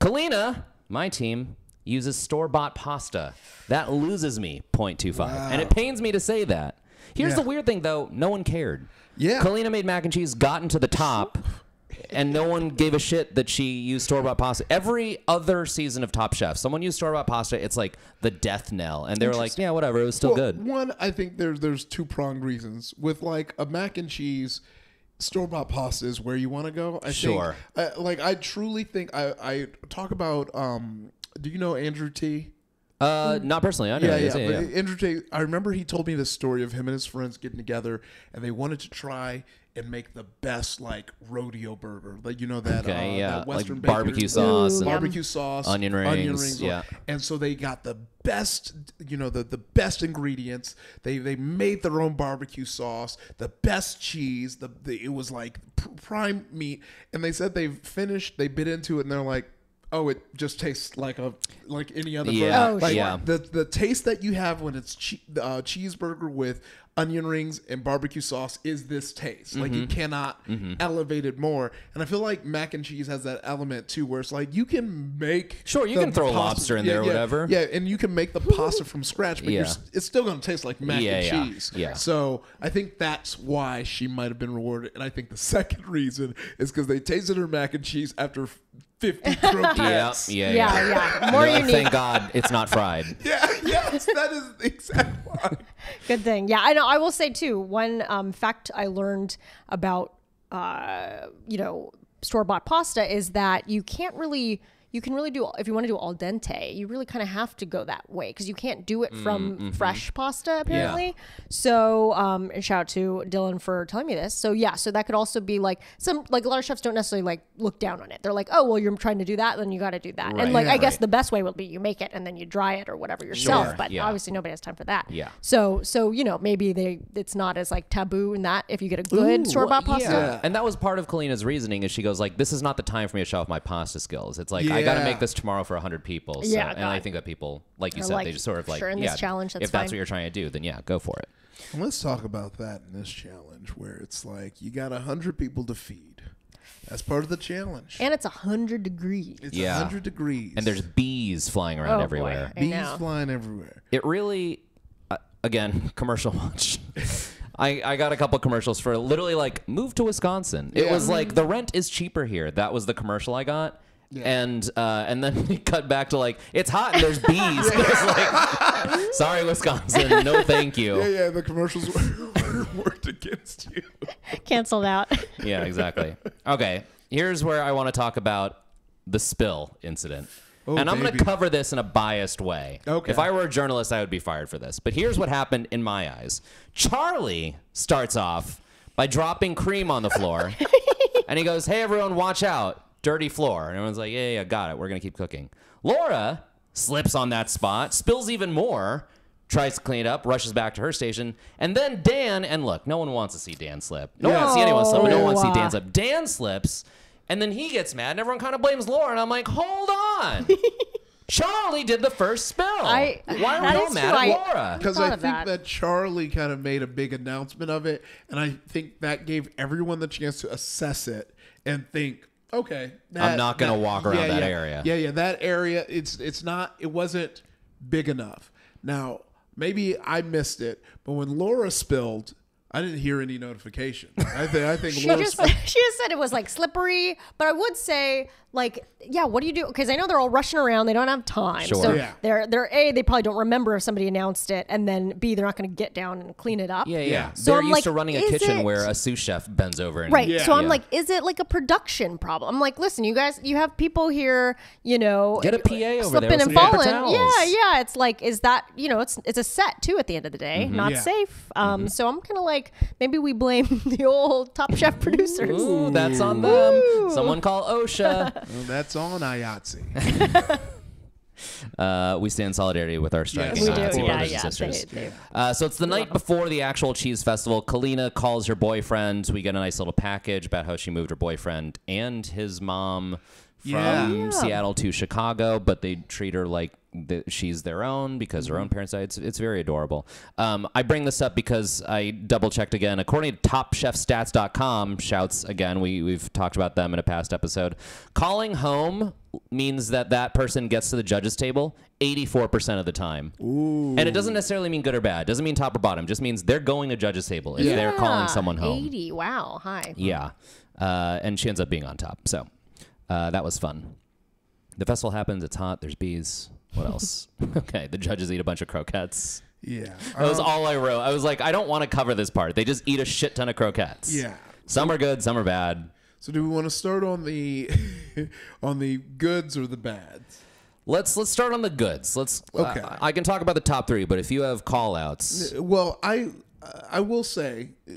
Speaker 1: Kalina, my team, uses store bought pasta. That loses me 0.25. And it pains me to say that. Here's
Speaker 3: Yeah.
Speaker 1: the weird thing, though no one cared.
Speaker 3: Yeah.
Speaker 1: Kaleena made mac and cheese, gotten to the top, and no one gave a shit that she used store bought pasta. Every other season of Top Chef, someone used store bought pasta. It's like the death knell. And they were like, yeah, whatever. It was still
Speaker 3: Well,
Speaker 1: good.
Speaker 3: One, I think there's there's two pronged reasons. With like a mac and cheese, store bought pasta is where you want to go. I
Speaker 1: Sure.
Speaker 3: Think, I, like I truly think I I talk about. um Do you know Andrew T?
Speaker 1: Uh, not personally. I know.
Speaker 3: Yeah, yeah.
Speaker 1: yeah,
Speaker 3: But Andrew Tate, I remember he told me the story of him and his friends getting together, and they wanted to try and make the best like rodeo burger, like you know that,
Speaker 1: Okay,
Speaker 3: uh,
Speaker 1: yeah,
Speaker 3: that
Speaker 1: like
Speaker 3: Western
Speaker 1: barbecue
Speaker 3: bakery-
Speaker 1: sauce and-
Speaker 3: barbecue sauce,
Speaker 1: Onion rings, yeah.
Speaker 3: And so they got the best, you know, the the best ingredients. They they made their own barbecue sauce, the best cheese. The, the it was like pr- prime meat, and they said they finished. They bit into it, and they're like. Oh, it just tastes like a like any other
Speaker 1: Yeah,
Speaker 3: burger.
Speaker 2: Oh,
Speaker 3: like,
Speaker 1: yeah.
Speaker 3: the the taste that you have when it's che- uh, cheeseburger with onion rings and barbecue sauce is this taste. Like
Speaker 1: Mm-hmm.
Speaker 3: you cannot elevate it more. And I feel like mac and cheese has that element too, where it's like you can make
Speaker 1: Sure, you
Speaker 3: the
Speaker 1: can throw lobster in there or
Speaker 3: yeah,
Speaker 1: whatever.
Speaker 3: Yeah, and you can make the pasta from scratch, but you're,
Speaker 1: Yeah.
Speaker 3: s- it's still going to taste like mac
Speaker 1: Yeah,
Speaker 3: and
Speaker 1: yeah,
Speaker 3: cheese.
Speaker 1: yeah.
Speaker 3: So I think that's why she might have been rewarded. And I think the second reason is because they tasted her mac and cheese after. 50
Speaker 1: Yeah,
Speaker 3: croquettes.
Speaker 1: yeah,
Speaker 2: Yeah,
Speaker 1: yeah.
Speaker 2: yeah. More
Speaker 1: They're like,
Speaker 2: unique.
Speaker 1: Thank God it's not fried.
Speaker 3: Yeah, yes, that is the exact line.
Speaker 2: Good thing. Yeah, I know. I will say too. One um, fact I learned about, uh, you know, store bought pasta is that you can't really. You can really do if you want to do al dente. You really kind of have to go that way because you can't do it from fresh pasta apparently. So, um, and shout out to Dylan for telling me this. So yeah, so that could also be like some like a lot of chefs don't necessarily like look down on it. They're like, oh well, you're trying to do that, then you got to do that.
Speaker 1: Right,
Speaker 2: and like I
Speaker 1: right.
Speaker 2: guess the best way would be you make it and then you dry it or whatever yourself.
Speaker 1: Sure,
Speaker 2: but
Speaker 1: yeah.
Speaker 2: obviously nobody has time for that.
Speaker 1: Yeah.
Speaker 2: So so you know maybe they it's not as like taboo in that if you get a good store bought pasta.
Speaker 1: Yeah. And that was part of Kaleena's reasoning is she goes like, this is not the time for me to show off my pasta skills. It's like, I got to make this tomorrow for 100 people. So,
Speaker 2: Yeah,
Speaker 1: and I think that people, like you said,
Speaker 2: like,
Speaker 1: they just sort of like,
Speaker 2: sure, in this
Speaker 1: yeah,
Speaker 2: challenge, that's
Speaker 1: if that's what you're trying to do, then yeah, go for it.
Speaker 3: And let's talk about that in this challenge where it's like you got a hundred people to feed. That's part of the challenge.
Speaker 2: And it's a hundred degrees.
Speaker 3: It's a
Speaker 1: Yeah.
Speaker 3: hundred degrees.
Speaker 1: And there's bees flying around
Speaker 2: Oh,
Speaker 1: everywhere.
Speaker 2: I
Speaker 3: bees flying everywhere.
Speaker 1: It really, uh, again, commercial watch. I, I got a couple commercials for literally like move to Wisconsin. It
Speaker 3: Yeah.
Speaker 1: was like the rent is cheaper here. That was the commercial I got. And uh, and then it cut back to like it's hot and there's bees. It's like, sorry Wisconsin, no thank you.
Speaker 3: Yeah, yeah. The commercials were, worked against you.
Speaker 2: Canceled out.
Speaker 1: Yeah, exactly. Okay, here's where I want to talk about the spill incident.
Speaker 3: Oh,
Speaker 1: and I'm going to cover this in a biased way.
Speaker 3: Okay.
Speaker 1: If I were a journalist, I would be fired for this. But here's what happened in my eyes Charlie starts off by dropping cream on the floor. and he goes, Hey, everyone, watch out. Dirty floor. And everyone's like, Yeah, yeah, got it. We're going to keep cooking. Laura slips on that spot, spills even more. Tries to clean it up, rushes back to her station, and then Dan and look, no one wants to see Dan slip. No one wants to see anyone slip, but no one wants to see Dan slip. Dan slips, and then he gets mad, and everyone kind of blames Laura. And I'm like, hold on. Charlie did the first spill.
Speaker 2: I-
Speaker 1: Why are we all mad
Speaker 2: true.
Speaker 1: at Laura?
Speaker 3: because
Speaker 2: thought
Speaker 3: I think
Speaker 2: that.
Speaker 3: that. Charlie kind of made a big announcement of it, and I think that gave everyone the chance to assess it and think, okay, that- I'm
Speaker 1: not gonna
Speaker 3: that-
Speaker 1: walk around
Speaker 3: yeah,
Speaker 1: that
Speaker 3: yeah.
Speaker 1: area.
Speaker 3: Yeah, yeah, that area. It's it's not. It wasn't big enough. Now maybe I missed it, but when Laura spilled, I didn't hear any notification. I think I think
Speaker 2: She
Speaker 3: Laura.
Speaker 2: just, she just said it was like slippery, but I would say like, yeah, what do you do? Because I know they're all rushing around; they don't have time.
Speaker 1: Sure.
Speaker 2: So
Speaker 3: Yeah.
Speaker 2: they're they're a they probably don't remember if somebody announced it, and then b they're not going to get down and clean it up.
Speaker 1: Yeah, yeah.
Speaker 3: Yeah.
Speaker 2: So
Speaker 1: They're
Speaker 2: I'm
Speaker 1: used
Speaker 2: like,
Speaker 1: to running a
Speaker 2: is
Speaker 1: kitchen
Speaker 2: it-
Speaker 1: where a sous chef bends over and
Speaker 2: Right.
Speaker 3: Yeah.
Speaker 2: so I'm
Speaker 1: Yeah.
Speaker 2: like, is it like a production problem? I'm like, listen, you guys, you have people here, you know,
Speaker 1: Get a PA over there
Speaker 2: slipping
Speaker 1: with
Speaker 2: and
Speaker 1: some paper
Speaker 2: falling.
Speaker 1: towels.
Speaker 2: Yeah, yeah. It's like, is that you know, it's it's a set too at the end of the day,
Speaker 1: Mm-hmm.
Speaker 2: not
Speaker 3: Yeah.
Speaker 2: safe. Um, so I'm kind of like, maybe we blame the old Top Chef producers.
Speaker 1: Ooh, that's on them. Someone call OSHA.
Speaker 3: Well, that's on IATSE.
Speaker 1: Uh, we stand in solidarity with our striking
Speaker 3: We
Speaker 1: uh, Nazi
Speaker 3: yeah,
Speaker 1: brothers
Speaker 2: yeah,
Speaker 1: and sisters.
Speaker 2: they- they-
Speaker 1: Uh, so it's the night before the actual cheese festival. Kaleena calls her boyfriend. We get a nice little package about how she moved her boyfriend and his mom from
Speaker 3: Yeah.
Speaker 2: Yeah.
Speaker 1: Seattle to Chicago, but they treat her like she's their own because her own parents died. It's, it's very adorable. Um, I bring this up because I double checked again. According to TopChefStats.com, shouts again. We we've talked about them in a past episode. Calling home means that that person gets to the judges table 84% of the time. And it doesn't necessarily mean good or bad. It doesn't mean top or bottom. It just means they're going to judges table if
Speaker 3: Yeah.
Speaker 1: they're calling someone home.
Speaker 2: 80. Wow. Hi.
Speaker 1: Yeah. Uh, and she ends up being on top. So uh, that was fun. The festival happens. It's hot. There's bees. What else? okay. The judges eat a bunch of croquettes.
Speaker 3: Yeah.
Speaker 1: That was
Speaker 3: Um,
Speaker 1: all I wrote. I was like, I don't want to cover this part. They just eat a shit ton of croquettes.
Speaker 3: Yeah.
Speaker 1: Some are good. Some are bad.
Speaker 3: So do we want to start on the on the goods or the bads?
Speaker 1: Let's let's start on the goods. Let's.
Speaker 3: Okay.
Speaker 1: uh, I can talk about the top three, but if you have call outs,
Speaker 3: Well, I I will say, uh,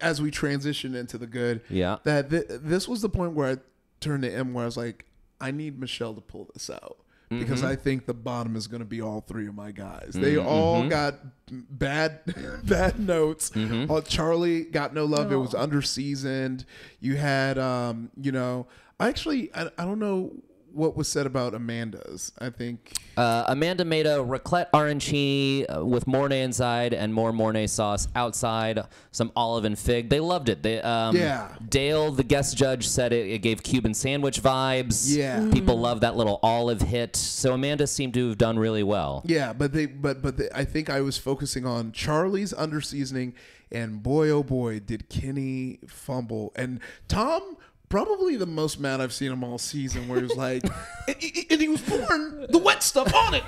Speaker 3: as we transition into the good,
Speaker 1: Yeah.
Speaker 3: that th- this was the point where I turned to M, where I was like, I need Michelle to pull this out because
Speaker 1: Mm-hmm.
Speaker 3: I think the bottom is going to be all three of my guys.
Speaker 1: Mm,
Speaker 3: They all
Speaker 1: mm-hmm.
Speaker 3: got bad bad notes.
Speaker 1: Mm-hmm.
Speaker 3: Uh, Charly got no love. It was underseasoned. You had, um, you know, I actually I, I don't know what was said about Amanda's. I think.
Speaker 1: Uh, Amanda made a raclette arancini uh, with Mornay inside and more Mornay sauce outside, some olive and fig. They loved it. They, um,
Speaker 3: Yeah.
Speaker 1: Dale, the guest judge, said it, it gave Cuban sandwich vibes.
Speaker 3: Yeah.
Speaker 1: People love that little olive hit. So Amanda seemed to have done really well.
Speaker 3: Yeah, but they but but they, I think I was focusing on Charly's under seasoning, and boy oh boy did Kenny fumble and Tom. Probably the most mad I've seen him all season, where he was like, and, he- and he was pouring the wet stuff on it,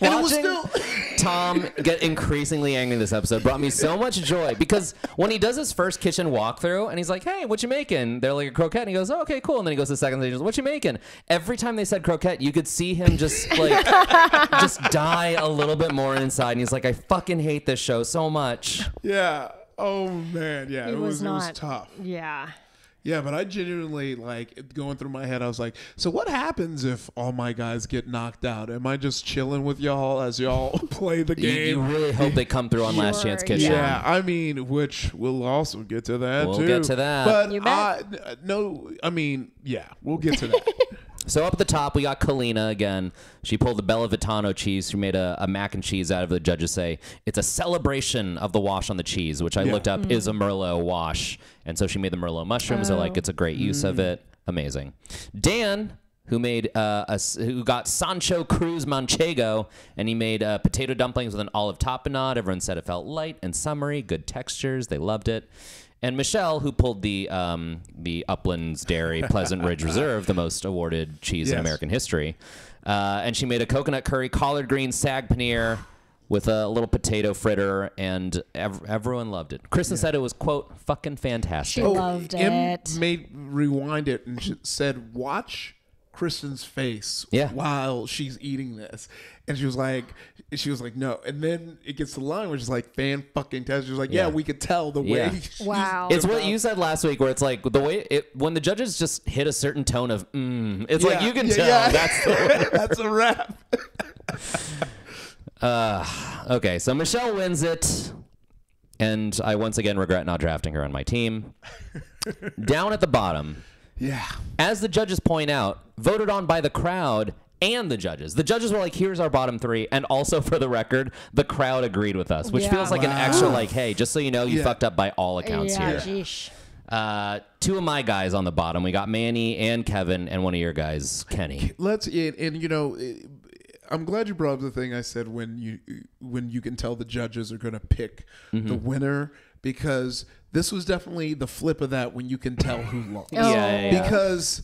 Speaker 3: and it was still.
Speaker 1: Tom get increasingly angry this episode brought me so much joy because when he does his first kitchen walkthrough and he's like, "Hey, what you making?" They're like a croquette, and he goes, oh, "Okay, cool." And then he goes to the second stage, "What you making?" Every time they said croquette, you could see him just like just die a little bit more inside, and he's like, "I fucking hate this show so much."
Speaker 3: Yeah. Oh man. Yeah.
Speaker 2: He
Speaker 3: it was,
Speaker 2: was
Speaker 3: it was
Speaker 2: not.
Speaker 3: tough.
Speaker 2: Yeah.
Speaker 3: Yeah, but I genuinely like going through my head. I was like, so what happens if all my guys get knocked out? Am I just chilling with y'all as y'all play the
Speaker 1: You,
Speaker 3: game?
Speaker 1: you really hope they come through on Last
Speaker 2: Sure,
Speaker 1: Chance Kitchen.
Speaker 3: Yeah, I mean, which we'll also get to that
Speaker 1: We'll
Speaker 3: too.
Speaker 1: get to that.
Speaker 3: But
Speaker 2: You bet.
Speaker 3: I, n- no, I mean, yeah, we'll get to that.
Speaker 1: So up at the top, we got Kaleena again. She pulled the BellaVitano cheese. She made a, a mac and cheese out of it. The judges say it's a celebration of the wash on the cheese, which I
Speaker 3: Yeah.
Speaker 1: looked up is a Merlot wash. And so she made the Merlot mushrooms. They're like, it's a great use of it. Amazing. Dan, who made uh, a who got Sancho Cruz Manchego, and he made uh, potato dumplings with an olive tapenade. Everyone said it felt light and summery, good textures. They loved it. And Michelle, who pulled the um, the Uplands Dairy Pleasant Ridge Reserve, the most awarded cheese in American history, uh, and she made a coconut curry, collard green sag paneer with a little potato fritter, and ev- everyone loved it. Kristen said it was quote fucking fantastic.
Speaker 2: She Loved
Speaker 3: Em
Speaker 2: it.
Speaker 3: made rewind it and she said, "Watch Kristen's face
Speaker 1: Yeah.
Speaker 3: while she's eating this," and she was like, "She was like, no." And then it gets to the line where she's like, "Fan fucking test." She was like, "Yeah,
Speaker 1: Yeah.
Speaker 3: we could tell the
Speaker 1: Yeah.
Speaker 3: way." she's-
Speaker 2: Wow.
Speaker 1: It's what you said last week, where it's like the way it when the judges just hit a certain tone of mm, it's like you can
Speaker 3: yeah,
Speaker 1: tell
Speaker 3: yeah.
Speaker 1: that's the
Speaker 3: That's a wrap.
Speaker 1: Okay, so Michelle wins it, and I once again regret not drafting her on my team. Down at the bottom,
Speaker 3: Yeah.
Speaker 1: as the judges point out, voted on by the crowd and the judges. The judges were like, "Here's our bottom three. and also for the record, the crowd agreed with us, which
Speaker 2: Yeah.
Speaker 1: feels like an
Speaker 3: Wow.
Speaker 1: extra like, "Hey, just so you know, you
Speaker 3: Yeah.
Speaker 1: fucked up by all accounts
Speaker 2: yeah,
Speaker 1: here."
Speaker 2: geesh.
Speaker 1: Uh, two of my guys on the bottom. We got Manny and Kevin, and one of your guys, Kenny.
Speaker 3: let's and, and you know eh, i'm glad you brought up the thing i said when you when you can tell the judges are going to pick
Speaker 1: Mm-hmm.
Speaker 3: the winner because this was definitely the flip of that when you can tell who lost
Speaker 2: Oh.
Speaker 1: Yeah, yeah, yeah.
Speaker 3: because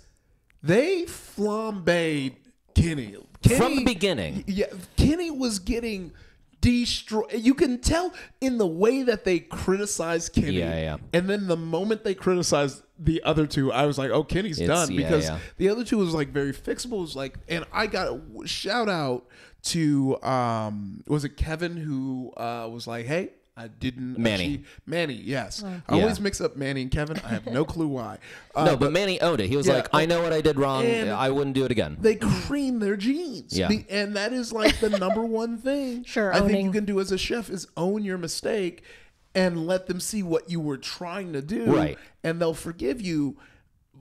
Speaker 3: they flambéed kenny. kenny
Speaker 1: From the beginning.
Speaker 3: yeah kenny was getting destroyed you can tell in the way that they criticized kenny
Speaker 1: Yeah, yeah.
Speaker 3: and then the moment they criticized the other two, I was like, "Oh, Kenny's
Speaker 1: It's-
Speaker 3: done."
Speaker 1: yeah,
Speaker 3: Because
Speaker 1: yeah.
Speaker 3: the other two was like very fixable. It was like, and I got a shout out to um, was it Kevin who uh, was like, "Hey, I didn't
Speaker 1: Manny.
Speaker 3: achieve-" Manny, yes. I
Speaker 1: Yeah.
Speaker 3: always mix up Manny and Kevin. I have no clue why. Uh,
Speaker 1: no, but Manny owned it. He was
Speaker 3: Yeah,
Speaker 1: like, "I know what I did wrong. I wouldn't do it again."
Speaker 3: they cream their jeans.
Speaker 1: Yeah.
Speaker 3: Be- and that is like the number one thing
Speaker 2: Sure,
Speaker 3: I think you can do as a chef is own your mistake and let them see what you were trying to do.
Speaker 1: Right.
Speaker 3: And they'll forgive you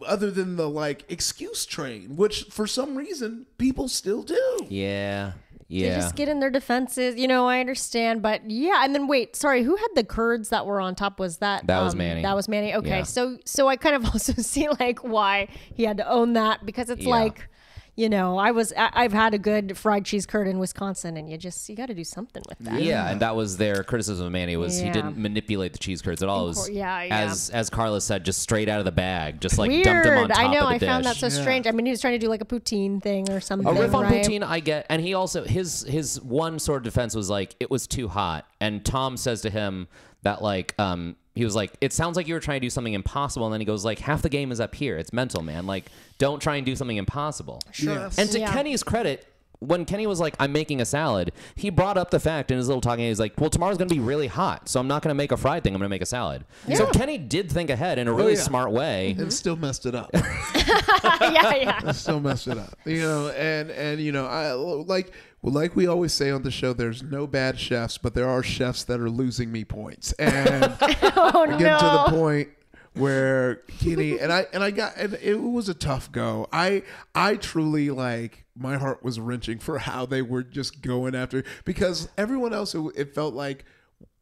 Speaker 3: other than the like excuse train, which for some reason people still do.
Speaker 1: Yeah,
Speaker 2: They
Speaker 1: yeah.
Speaker 2: just get in their defenses. You know, I understand, but yeah. And then wait, sorry, who had the curds that were on top? Was that
Speaker 1: That was
Speaker 2: um,
Speaker 1: Manny.
Speaker 2: That was Manny. Okay,
Speaker 1: Yeah.
Speaker 2: so so I kind of also see like why he had to own that because it's
Speaker 1: Yeah.
Speaker 2: like. You know, I was I, I've had a good fried cheese curd in Wisconsin, and you just you got to do something with that.
Speaker 1: Yeah, and that was their criticism of Manny was he didn't manipulate the cheese curds at all. It was
Speaker 2: cour- yeah, yeah.
Speaker 1: as as Carla said, just straight out of the bag, just like dumped them on top
Speaker 2: I know.
Speaker 1: of the
Speaker 2: I found that
Speaker 1: dish.
Speaker 2: so strange. I mean, he was trying to do like a poutine thing or something.
Speaker 1: A riff on
Speaker 2: right?
Speaker 1: poutine, I get, and he also his his one sort of defense was like it was too hot, and Tom says to him that like um he was like it sounds like you were trying to do something impossible, and then he goes like half the game is up here, it's mental, man. Like don't try and do something impossible.
Speaker 3: Sure.
Speaker 1: And to
Speaker 2: Yeah.
Speaker 1: Kenny's credit. When Kenny was like, "I'm making a salad," he brought up the fact in his little talking. He's like, "Well, tomorrow's going to be really hot, so I'm not going to make a fried thing. I'm going to make a salad." So Kenny did think ahead in a oh, really
Speaker 3: yeah.
Speaker 1: smart way.
Speaker 3: And mm-hmm. still messed it up.
Speaker 2: yeah, yeah.
Speaker 3: still messed it up. You know, and and you know, I like well, like we always say on the show, there's no bad chefs, but there are chefs that are losing me points. And
Speaker 2: Oh
Speaker 3: we're getting to the point where Kenny and I and I got and it was a tough go. I I truly like my heart was wrenching for how they were just going after because everyone else it, it felt like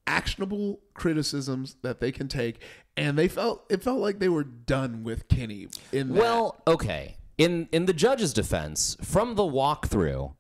Speaker 3: actionable criticisms that they can take and they felt it felt like they were done with Kenny in that.
Speaker 1: Well, okay. In in the judge's defense, from the walkthrough,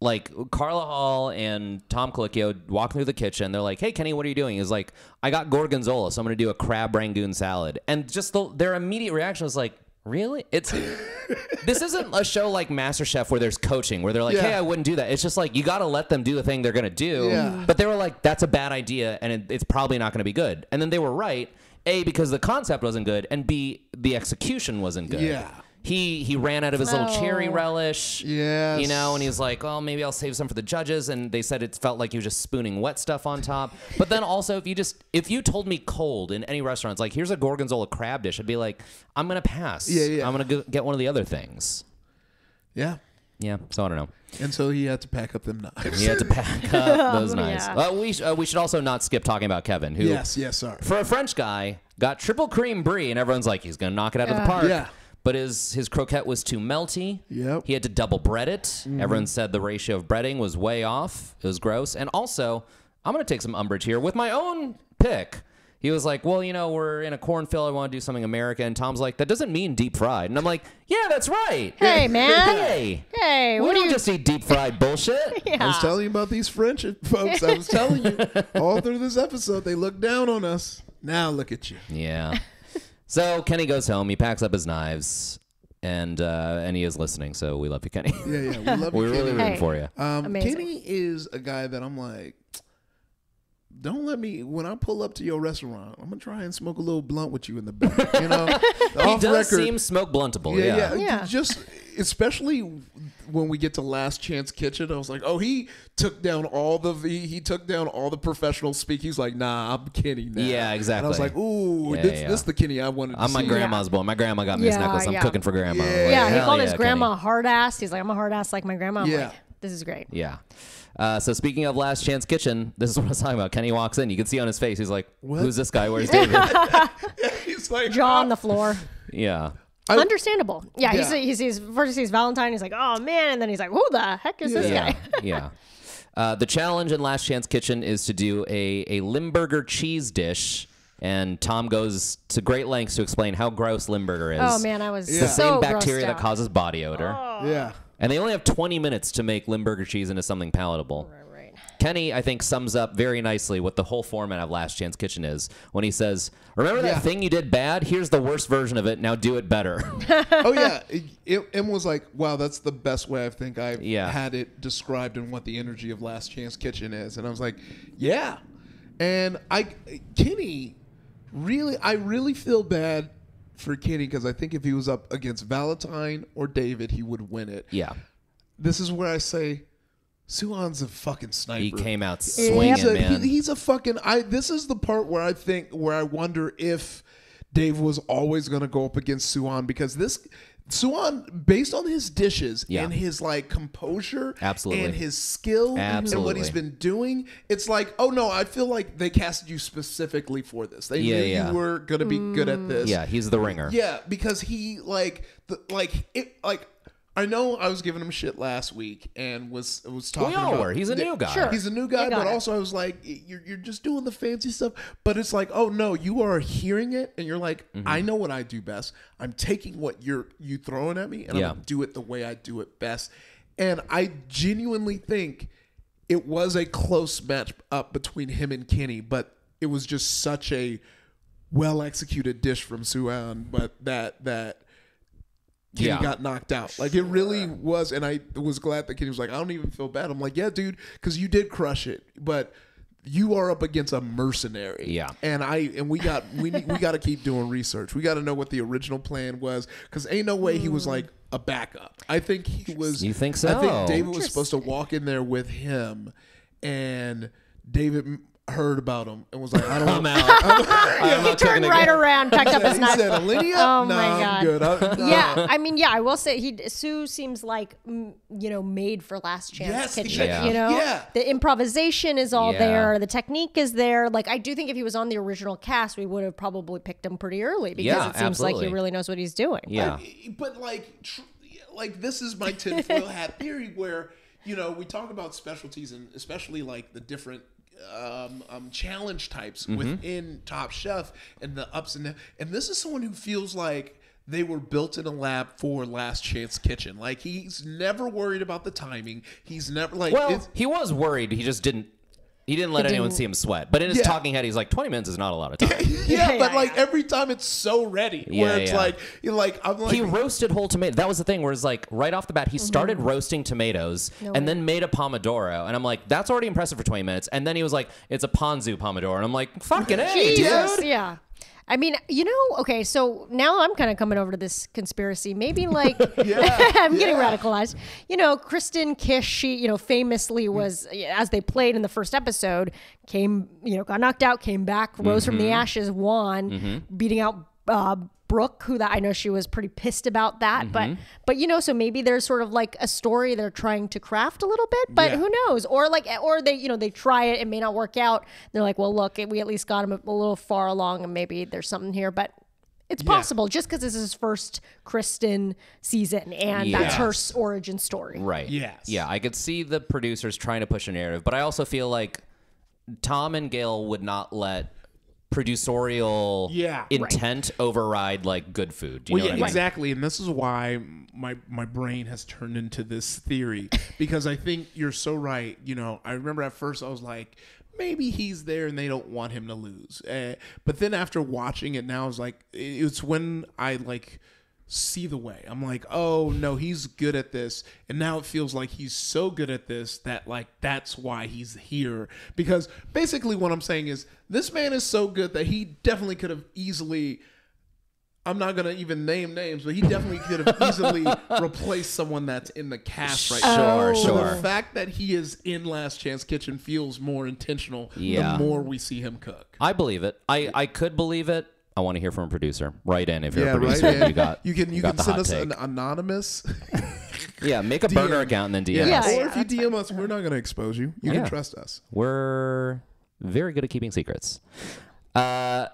Speaker 1: like Carla Hall and Tom Colicchio walk through the kitchen. They're like, "Hey, Kenny, what are you doing?" He's like, "I got gorgonzola, so I'm going to do a crab rangoon salad." And just the, their immediate reaction was like, "Really?" It's this isn't a show like MasterChef where there's coaching, where they're like,
Speaker 3: Yeah.
Speaker 1: "Hey, I wouldn't do that." It's just like you got to let them do the thing they're going to do.
Speaker 3: Yeah.
Speaker 1: But they were like, "That's a bad idea, and it, it's probably not going to be good." And then they were right. A because the concept wasn't good, and B the execution wasn't good.
Speaker 3: Yeah.
Speaker 1: He he ran out of his little cherry relish.
Speaker 3: Yes.
Speaker 1: You know, and he's like, "Oh, maybe I'll save some for the judges." And they said it felt like he was just spooning wet stuff on top. But then also, if you just if you told me cold in any restaurant, it's like, "Here's a gorgonzola crab dish," I'd be like, "I'm gonna pass.
Speaker 3: Yeah, yeah.
Speaker 1: I'm gonna go get one of the other things."
Speaker 3: yeah.
Speaker 1: Yeah. So I don't know.
Speaker 3: And so he had to pack up them knives.
Speaker 1: He had to pack up those knives.
Speaker 2: Yeah.
Speaker 1: Uh, we sh- uh, we should also not skip talking about Kevin, who
Speaker 3: Yes, yes, sorry.
Speaker 1: for a French guy got triple cream brie, and everyone's like, he's gonna knock it out of the park.
Speaker 3: Yeah.
Speaker 1: But his his croquette was too melty.
Speaker 3: Yep.
Speaker 1: He had to double bread it. Mm-hmm. Everyone said the ratio of breading was way off. It was gross. And also, I'm gonna take some umbrage here with my own pick. He was like, "Well, you know, we're in a cornfield. I want to do something American." And Tom's like, "That doesn't mean deep fried." And I'm like, "Yeah, that's right.
Speaker 2: Hey, man.
Speaker 1: Hey,
Speaker 2: Hey,
Speaker 1: we
Speaker 2: what do
Speaker 1: don't
Speaker 2: you?
Speaker 1: just eat deep fried bullshit."
Speaker 3: I was telling you about these French folks. I was telling you all through this episode, they look down on us. Now look at you.
Speaker 1: Yeah. So Kenny goes home. He packs up his knives, and uh, and he is listening. So we love you, Kenny.
Speaker 3: Yeah, yeah. We love you,
Speaker 1: We're really
Speaker 3: Kenny.
Speaker 1: rooting
Speaker 2: Hey.
Speaker 1: for you.
Speaker 3: Um,
Speaker 2: Amazing.
Speaker 3: Kenny is a guy that I'm like, don't let me when I pull up to your restaurant. I'm gonna try and smoke a little blunt with you in the back. You know,
Speaker 1: He
Speaker 3: off
Speaker 1: does
Speaker 3: record.
Speaker 1: seem smoke bluntable.
Speaker 3: yeah,
Speaker 1: Yeah.
Speaker 3: yeah,
Speaker 2: Yeah.
Speaker 3: Just especially when we get to Last Chance Kitchen, I was like, oh, he took down all the he, he took down all the professional speak. He's like, nah, I'm Kenny now.
Speaker 1: Yeah,
Speaker 3: And I was like, ooh,
Speaker 1: Yeah,
Speaker 3: this,
Speaker 1: yeah.
Speaker 3: this the Kenny I wanted. to
Speaker 1: I'm my
Speaker 3: see.
Speaker 1: grandma's boy. My grandma got me this
Speaker 2: Yeah,
Speaker 1: necklace. I'm
Speaker 2: yeah.
Speaker 1: cooking for grandma.
Speaker 3: Yeah.
Speaker 1: Like,
Speaker 2: yeah, he called
Speaker 1: yeah,
Speaker 2: his grandma
Speaker 1: Kenny.
Speaker 2: hard ass. He's like, I'm a hard ass like my grandma. I'm
Speaker 3: Yeah.
Speaker 2: like, this is great.
Speaker 1: Yeah. Uh, so speaking of Last Chance Kitchen, this is what I was talking about. Kenny walks in. You can see on his face. He's like,
Speaker 3: What?
Speaker 1: "Who's this guy? Where's David?"
Speaker 3: He's like,
Speaker 2: Jaw on the floor.
Speaker 1: yeah.
Speaker 2: Understandable. Yeah,
Speaker 3: Yeah.
Speaker 2: He, sees, he sees first he sees Valentine. He's like, oh man, and then he's like, who the heck is this
Speaker 1: Yeah,
Speaker 2: guy?
Speaker 1: yeah. Uh, the challenge in Last Chance Kitchen is to do a, a Limburger cheese dish, and Tom goes to great lengths to explain how gross Limburger is.
Speaker 2: Oh man, I was
Speaker 3: Yeah.
Speaker 1: the
Speaker 2: so
Speaker 1: same bacteria that causes body odor.
Speaker 3: Yeah.
Speaker 1: And they only have 20 minutes to make Limburger cheese into something palatable.
Speaker 2: Right, right.
Speaker 1: Kenny, I think, sums up very nicely what the whole format of Last Chance Kitchen is when he says, Remember that
Speaker 3: Yeah.
Speaker 1: thing you did bad? Here's the worst version of it. Now do it better.
Speaker 3: oh yeah, it, it, it was like, wow, that's the best way I think I've
Speaker 1: Yeah.
Speaker 3: had it described and what the energy of Last Chance Kitchen is, and I was like, yeah, and I Kenny really, I really feel bad for Kenny because I think if he was up against Valentine or David, he would win it.
Speaker 1: yeah.
Speaker 3: This is where I say, Soo Ahn's a fucking sniper.
Speaker 1: He came out
Speaker 3: He's
Speaker 1: swinging,
Speaker 3: a,
Speaker 1: man.
Speaker 3: he- he's a fucking. I. This is the part where I think where I wonder if Dave was always going to go up against Soo Ahn because this Soo Ahn, based on his dishes
Speaker 1: Yeah.
Speaker 3: and his like composure,
Speaker 1: Absolutely.
Speaker 3: and his skill and what he's been doing, it's like, oh no, I feel like they casted you specifically for this. They
Speaker 1: Yeah,
Speaker 3: knew
Speaker 1: yeah.
Speaker 3: you were going to be good at this.
Speaker 1: yeah, he's the ringer.
Speaker 3: Yeah, because he like the like it like I know I was giving him shit last week and was was talking.
Speaker 1: We all
Speaker 3: about,
Speaker 1: were. He's a new guy.
Speaker 2: Sure.
Speaker 3: He's a new guy, but
Speaker 2: it.
Speaker 3: also I was like, you're you're just doing the fancy stuff. But it's like, oh no, you are hearing it and you're like,
Speaker 1: Mm-hmm.
Speaker 3: I know what I do best. I'm taking what you're you throwing at me and
Speaker 1: Yeah.
Speaker 3: I'm gonna do it the way I do it best. And I genuinely think it was a close match up between him and Kenny, but it was just such a well executed dish from Soo Ahn, but that that Kenny
Speaker 1: Yeah.
Speaker 3: got knocked out. Like it really was, and I was glad that Kenny was like, I don't even feel bad. I'm like, yeah, dude, because you did crush it, but you are up against a mercenary.
Speaker 1: Yeah.
Speaker 3: and I and we got we we got to keep doing research. We got to know what the original plan was, because ain't no way he was hmm. like a backup. I think he was.
Speaker 1: You think so?
Speaker 3: I think David was supposed to walk in there with him, and David m- heard about him and was like, I don't.
Speaker 1: I'm out. I'm
Speaker 2: He turned right
Speaker 1: again.
Speaker 2: around, packed up his
Speaker 3: he
Speaker 2: knife.
Speaker 3: said, Alinea?
Speaker 2: Oh,
Speaker 3: nah,
Speaker 2: my
Speaker 3: I'm
Speaker 2: God.
Speaker 3: good. I, nah.
Speaker 2: yeah, I mean, yeah, I will say he Soo seems like mm, you know made for Last Chance
Speaker 3: Yes,
Speaker 2: Kitchen.
Speaker 1: yeah.
Speaker 2: You know,
Speaker 3: Yeah.
Speaker 2: the improvisation is all
Speaker 1: Yeah.
Speaker 2: there, the technique is there. Like I do think if he was on the original cast, we would have probably picked him pretty early because
Speaker 1: Yeah,
Speaker 2: it seems like he really knows what he's doing.
Speaker 1: Yeah.
Speaker 3: but like tr- like this is my tinfoil hat theory where you know we talk about specialties and especially like the different um, um, challenge types
Speaker 1: Mm-hmm.
Speaker 3: within Top Chef and the ups and downs. And this is someone who feels like they were built in a lab for Last Chance Kitchen. Like he's never worried about the timing. He's never like
Speaker 1: Well, he was worried. He just didn't. He didn't let anyone
Speaker 2: didn't-
Speaker 1: see him sweat. But in his
Speaker 3: Yeah.
Speaker 1: talking head, he's like, 20 minutes is not a lot of time.
Speaker 3: yeah,
Speaker 2: Yeah,
Speaker 3: but
Speaker 2: yeah,
Speaker 3: like
Speaker 2: yeah.
Speaker 3: every time it's so ready
Speaker 1: Yeah,
Speaker 3: where it's
Speaker 1: yeah.
Speaker 3: like you're like I'm like
Speaker 1: he roasted whole tomato. That was the thing, where it's like right off the bat, he mm-hmm. started roasting tomatoes
Speaker 2: No
Speaker 1: and
Speaker 2: way.
Speaker 1: then made a pomodoro. And I'm like, that's already impressive for 20 minutes. And then he was like, it's a ponzu pomodoro. And I'm like, fucking A,
Speaker 2: Jesus,
Speaker 1: dude.
Speaker 2: yeah. I mean, you know, okay, so now I'm kind of coming over to this conspiracy. Maybe like I'm getting
Speaker 3: yeah.
Speaker 2: radicalized. You know, Kristen Kish, she, you know, famously was as they played in the first episode, came, you know, got knocked out, came back, rose from
Speaker 1: Mm-hmm.
Speaker 2: the ashes, won, beating out uh Brooke, who that I know she was pretty pissed about that, but
Speaker 1: Mm-hmm.
Speaker 2: but you know, so maybe there's sort of like a story they're trying to craft a little bit, but
Speaker 3: Yeah.
Speaker 2: who knows? Or like, or they, you know, they try it, it may not work out. They're like, well, look, we at least got him a, a little far along, and maybe there's something here, but. It's possible just because this is his first Kristen season and that's her origin story.
Speaker 1: Right.
Speaker 3: Yes.
Speaker 1: Yeah, I could see the producers trying to push a narrative, but I also feel like Tom and Gail would not let producerial
Speaker 3: Yeah.
Speaker 1: intent override like good food. Do you
Speaker 3: well,
Speaker 1: know
Speaker 3: yeah,
Speaker 1: what I mean?
Speaker 3: exactly, and this is why my my brain has turned into this theory because I think you're so right. You know, I remember at first I was like, maybe he's there and they don't want him to lose, uh, but then after watching it now, I was like, it's when I like see the way. I'm like, oh no, he's good at this, and now it feels like he's so good at this that like that's why he's here. Because basically, what I'm saying is this man is so good that he definitely could have easily. I'm not gonna even name names, but he definitely could have easily replaced someone that's in the cast right now.
Speaker 1: Sure. Sure.
Speaker 3: the fact that he is in Last Chance Kitchen feels more intentional
Speaker 1: Yeah.
Speaker 3: the more we see him cook.
Speaker 1: I believe it. I, I could believe it. I want to hear from a producer. Write in if you're
Speaker 3: Yeah,
Speaker 1: a producer.
Speaker 3: right.
Speaker 1: You got
Speaker 3: you can you
Speaker 1: got
Speaker 3: can send us
Speaker 1: take.
Speaker 3: an anonymous.
Speaker 1: yeah, make a burner account and then DM
Speaker 3: yeah,
Speaker 2: Yeah,
Speaker 1: us.
Speaker 3: or if you DM us, we're not gonna expose you. You
Speaker 1: Yeah.
Speaker 3: can trust us.
Speaker 1: We're very good at keeping secrets. Uh,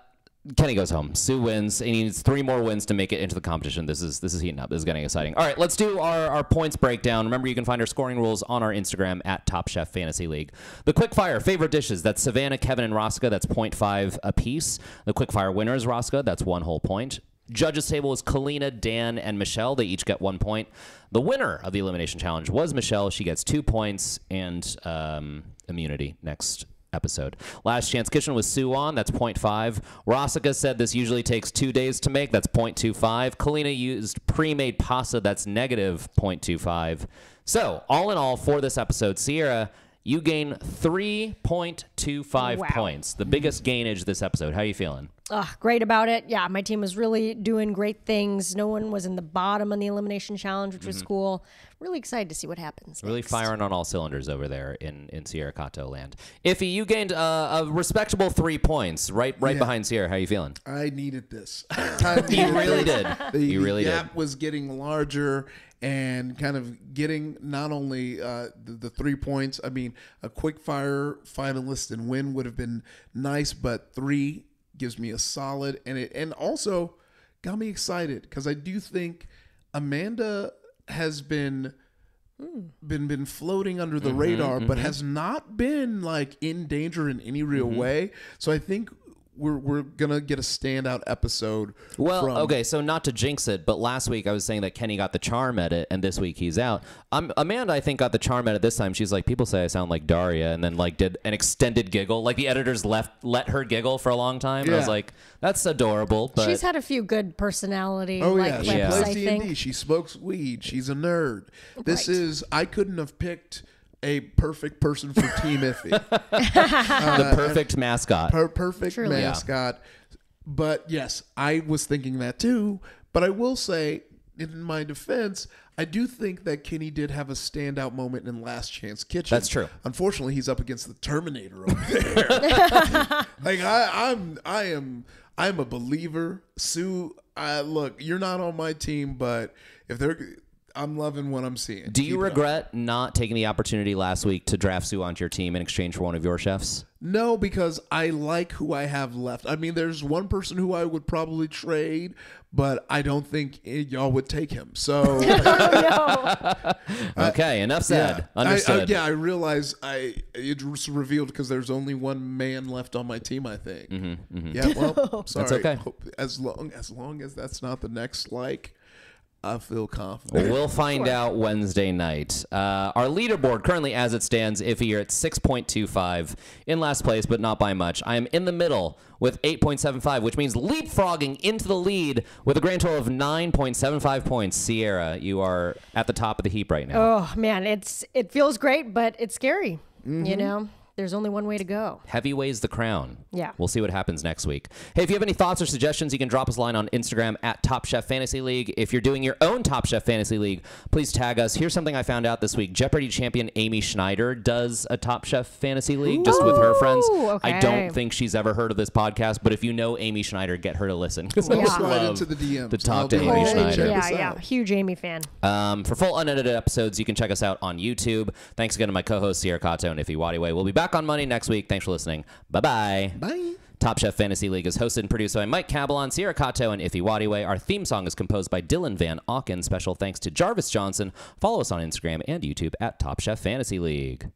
Speaker 1: Kenny goes home. Soo wins. He needs three more wins to make it into the competition. This is this is heating up. This is getting exciting. All right, let's do our, our points breakdown. Remember, you can find our scoring rules on our Instagram at Top Chef Fantasy League. The quick fire favorite dishes. That's Savannah, Kevin, and Rasika. That's 0.5 apiece. The quick fire winners, Rasika. That's one whole point. Judges table is Kaleena, Dan, and Michelle. They each get one point. The winner of the elimination challenge was Michelle. She gets two points and um, immunity next episode. Last Chance Kitchen was Soo Ahn. That's 0.5. Rasika said this usually takes two days to make. That's 0.25. Kaleena used pre-made pasta. That's negative 0.25. So all in all, for this episode, Sierra, you gain 3.25
Speaker 2: Wow.
Speaker 1: points. The biggest gainage this episode. How are you feeling?
Speaker 2: Ugh, great about it. Yeah, my team was really doing great things. No one was in the bottom on the elimination challenge, which was mm-hmm. cool. Really excited to see what happens.
Speaker 1: Really
Speaker 2: next.
Speaker 1: firing on all cylinders over there in, in Sierra Kato land. Ify, you gained uh, a respectable three points, right right
Speaker 3: Yeah.
Speaker 1: behind Sierra. How are you feeling?
Speaker 3: I needed this. I
Speaker 1: You really
Speaker 3: this.
Speaker 1: did.
Speaker 3: The,
Speaker 1: You really did.
Speaker 3: the
Speaker 1: did.
Speaker 3: gap was getting larger and kind of getting not only uh, the, the three points. I mean, a quick fire finalist and win would have been nice, but three gives me a solid, and it and also got me excited because I do think Amanda has been been been floating under
Speaker 1: Mm-hmm,
Speaker 3: the radar, but has not been like in danger in any real
Speaker 1: Mm-hmm.
Speaker 3: way. So I think we're we're gonna get a standout episode.
Speaker 1: Well,
Speaker 3: from,
Speaker 1: okay, so not to jinx it, but last week I was saying that Kenny got the charm edit, and this week he's out. Um, Amanda, I think, got the charm edit this time. She's like, people say I sound like Daria, and then like did an extended giggle. Like the editors left let her giggle for a long time. And I was like, that's adorable. But
Speaker 2: She's had a few good personality
Speaker 3: Oh
Speaker 2: like
Speaker 3: yeah, she
Speaker 1: Yeah.
Speaker 3: plays
Speaker 2: I
Speaker 3: D and D.
Speaker 2: think.
Speaker 3: She smokes weed. She's a nerd. This
Speaker 2: Right.
Speaker 3: is I couldn't have picked a perfect person for Team Ify.
Speaker 1: Uh, the perfect mascot.
Speaker 3: per- perfect
Speaker 2: Truly.
Speaker 1: Yeah.
Speaker 3: mascot. But yes, I was thinking that too. But I will say, in my defense, I do think that Kenny did have a standout moment in Last Chance Kitchen.
Speaker 1: That's true.
Speaker 3: Unfortunately, he's up against the Terminator over there. like I, I'm, I am, I'm a believer. Soo, I, look, you're not on my team, but if they're, I'm loving what I'm seeing.
Speaker 1: Do you
Speaker 3: Keep it
Speaker 1: regret not taking the opportunity last week to draft Soo onto your team in exchange for one of your chefs?
Speaker 3: No, because I like who I have left. I mean, there's one person who I would probably trade, but I don't think eh, y'all would take him. So
Speaker 1: Okay, enough said.
Speaker 3: I- I,
Speaker 1: Understood.
Speaker 3: yeah, I realize I it was revealed because there's only one man left on my team. I think.
Speaker 1: Mm-hmm,
Speaker 3: Yeah, well, sorry.
Speaker 1: okay.
Speaker 3: Hope- As long as long as that's not the next like, I feel confident.
Speaker 1: We'll find out Wednesday night. Uh, our leaderboard currently, as it stands, if you're at 6.25 in last place, but not by much. I am in the middle with 8.75, which means leapfrogging into the lead with a grand total of 9.75 points. Sierra, you are at the top of the heap right now.
Speaker 2: Oh man, it's it feels great, but it's scary.
Speaker 3: Mm-hmm.
Speaker 2: You know, there's only one way to go.
Speaker 1: Heavy weighs the crown.
Speaker 2: Yeah.
Speaker 1: We'll see what happens next week. Hey, if you have any thoughts or suggestions, you can drop us a line on Instagram at Top Chef Fantasy League. If you're doing your own Top Chef Fantasy League, please tag us. Here's something I found out this week. Jeopardy champion Amy Schneider does a Top Chef Fantasy League just with her friends.
Speaker 2: Ooh,
Speaker 1: I don't think she's ever heard of this podcast, but if you know Amy Schneider, get her to listen. Because I
Speaker 2: Yeah.
Speaker 1: would
Speaker 3: Slide
Speaker 1: love
Speaker 3: into the DMs.
Speaker 1: to talk
Speaker 3: I'll
Speaker 1: to Amy Schneider.
Speaker 2: Yeah, yeah,
Speaker 3: out.
Speaker 2: huge Amy fan.
Speaker 1: Um, for full unedited episodes, you can check us out on YouTube. Thanks again to my co-hosts Sierra Kato and Ify Wadiway. We'll be back on Monday next week. Thanks for listening. Bye-bye.
Speaker 3: Bye.
Speaker 1: Top Chef Fantasy League is hosted and produced by Mike Cabalon, Sierra Kato, and Ify Wadiway. Our theme song is composed by Dylan Van Auken. Special thanks to Jarvis Johnson. Follow us on Instagram and YouTube at Top Chef Fantasy League.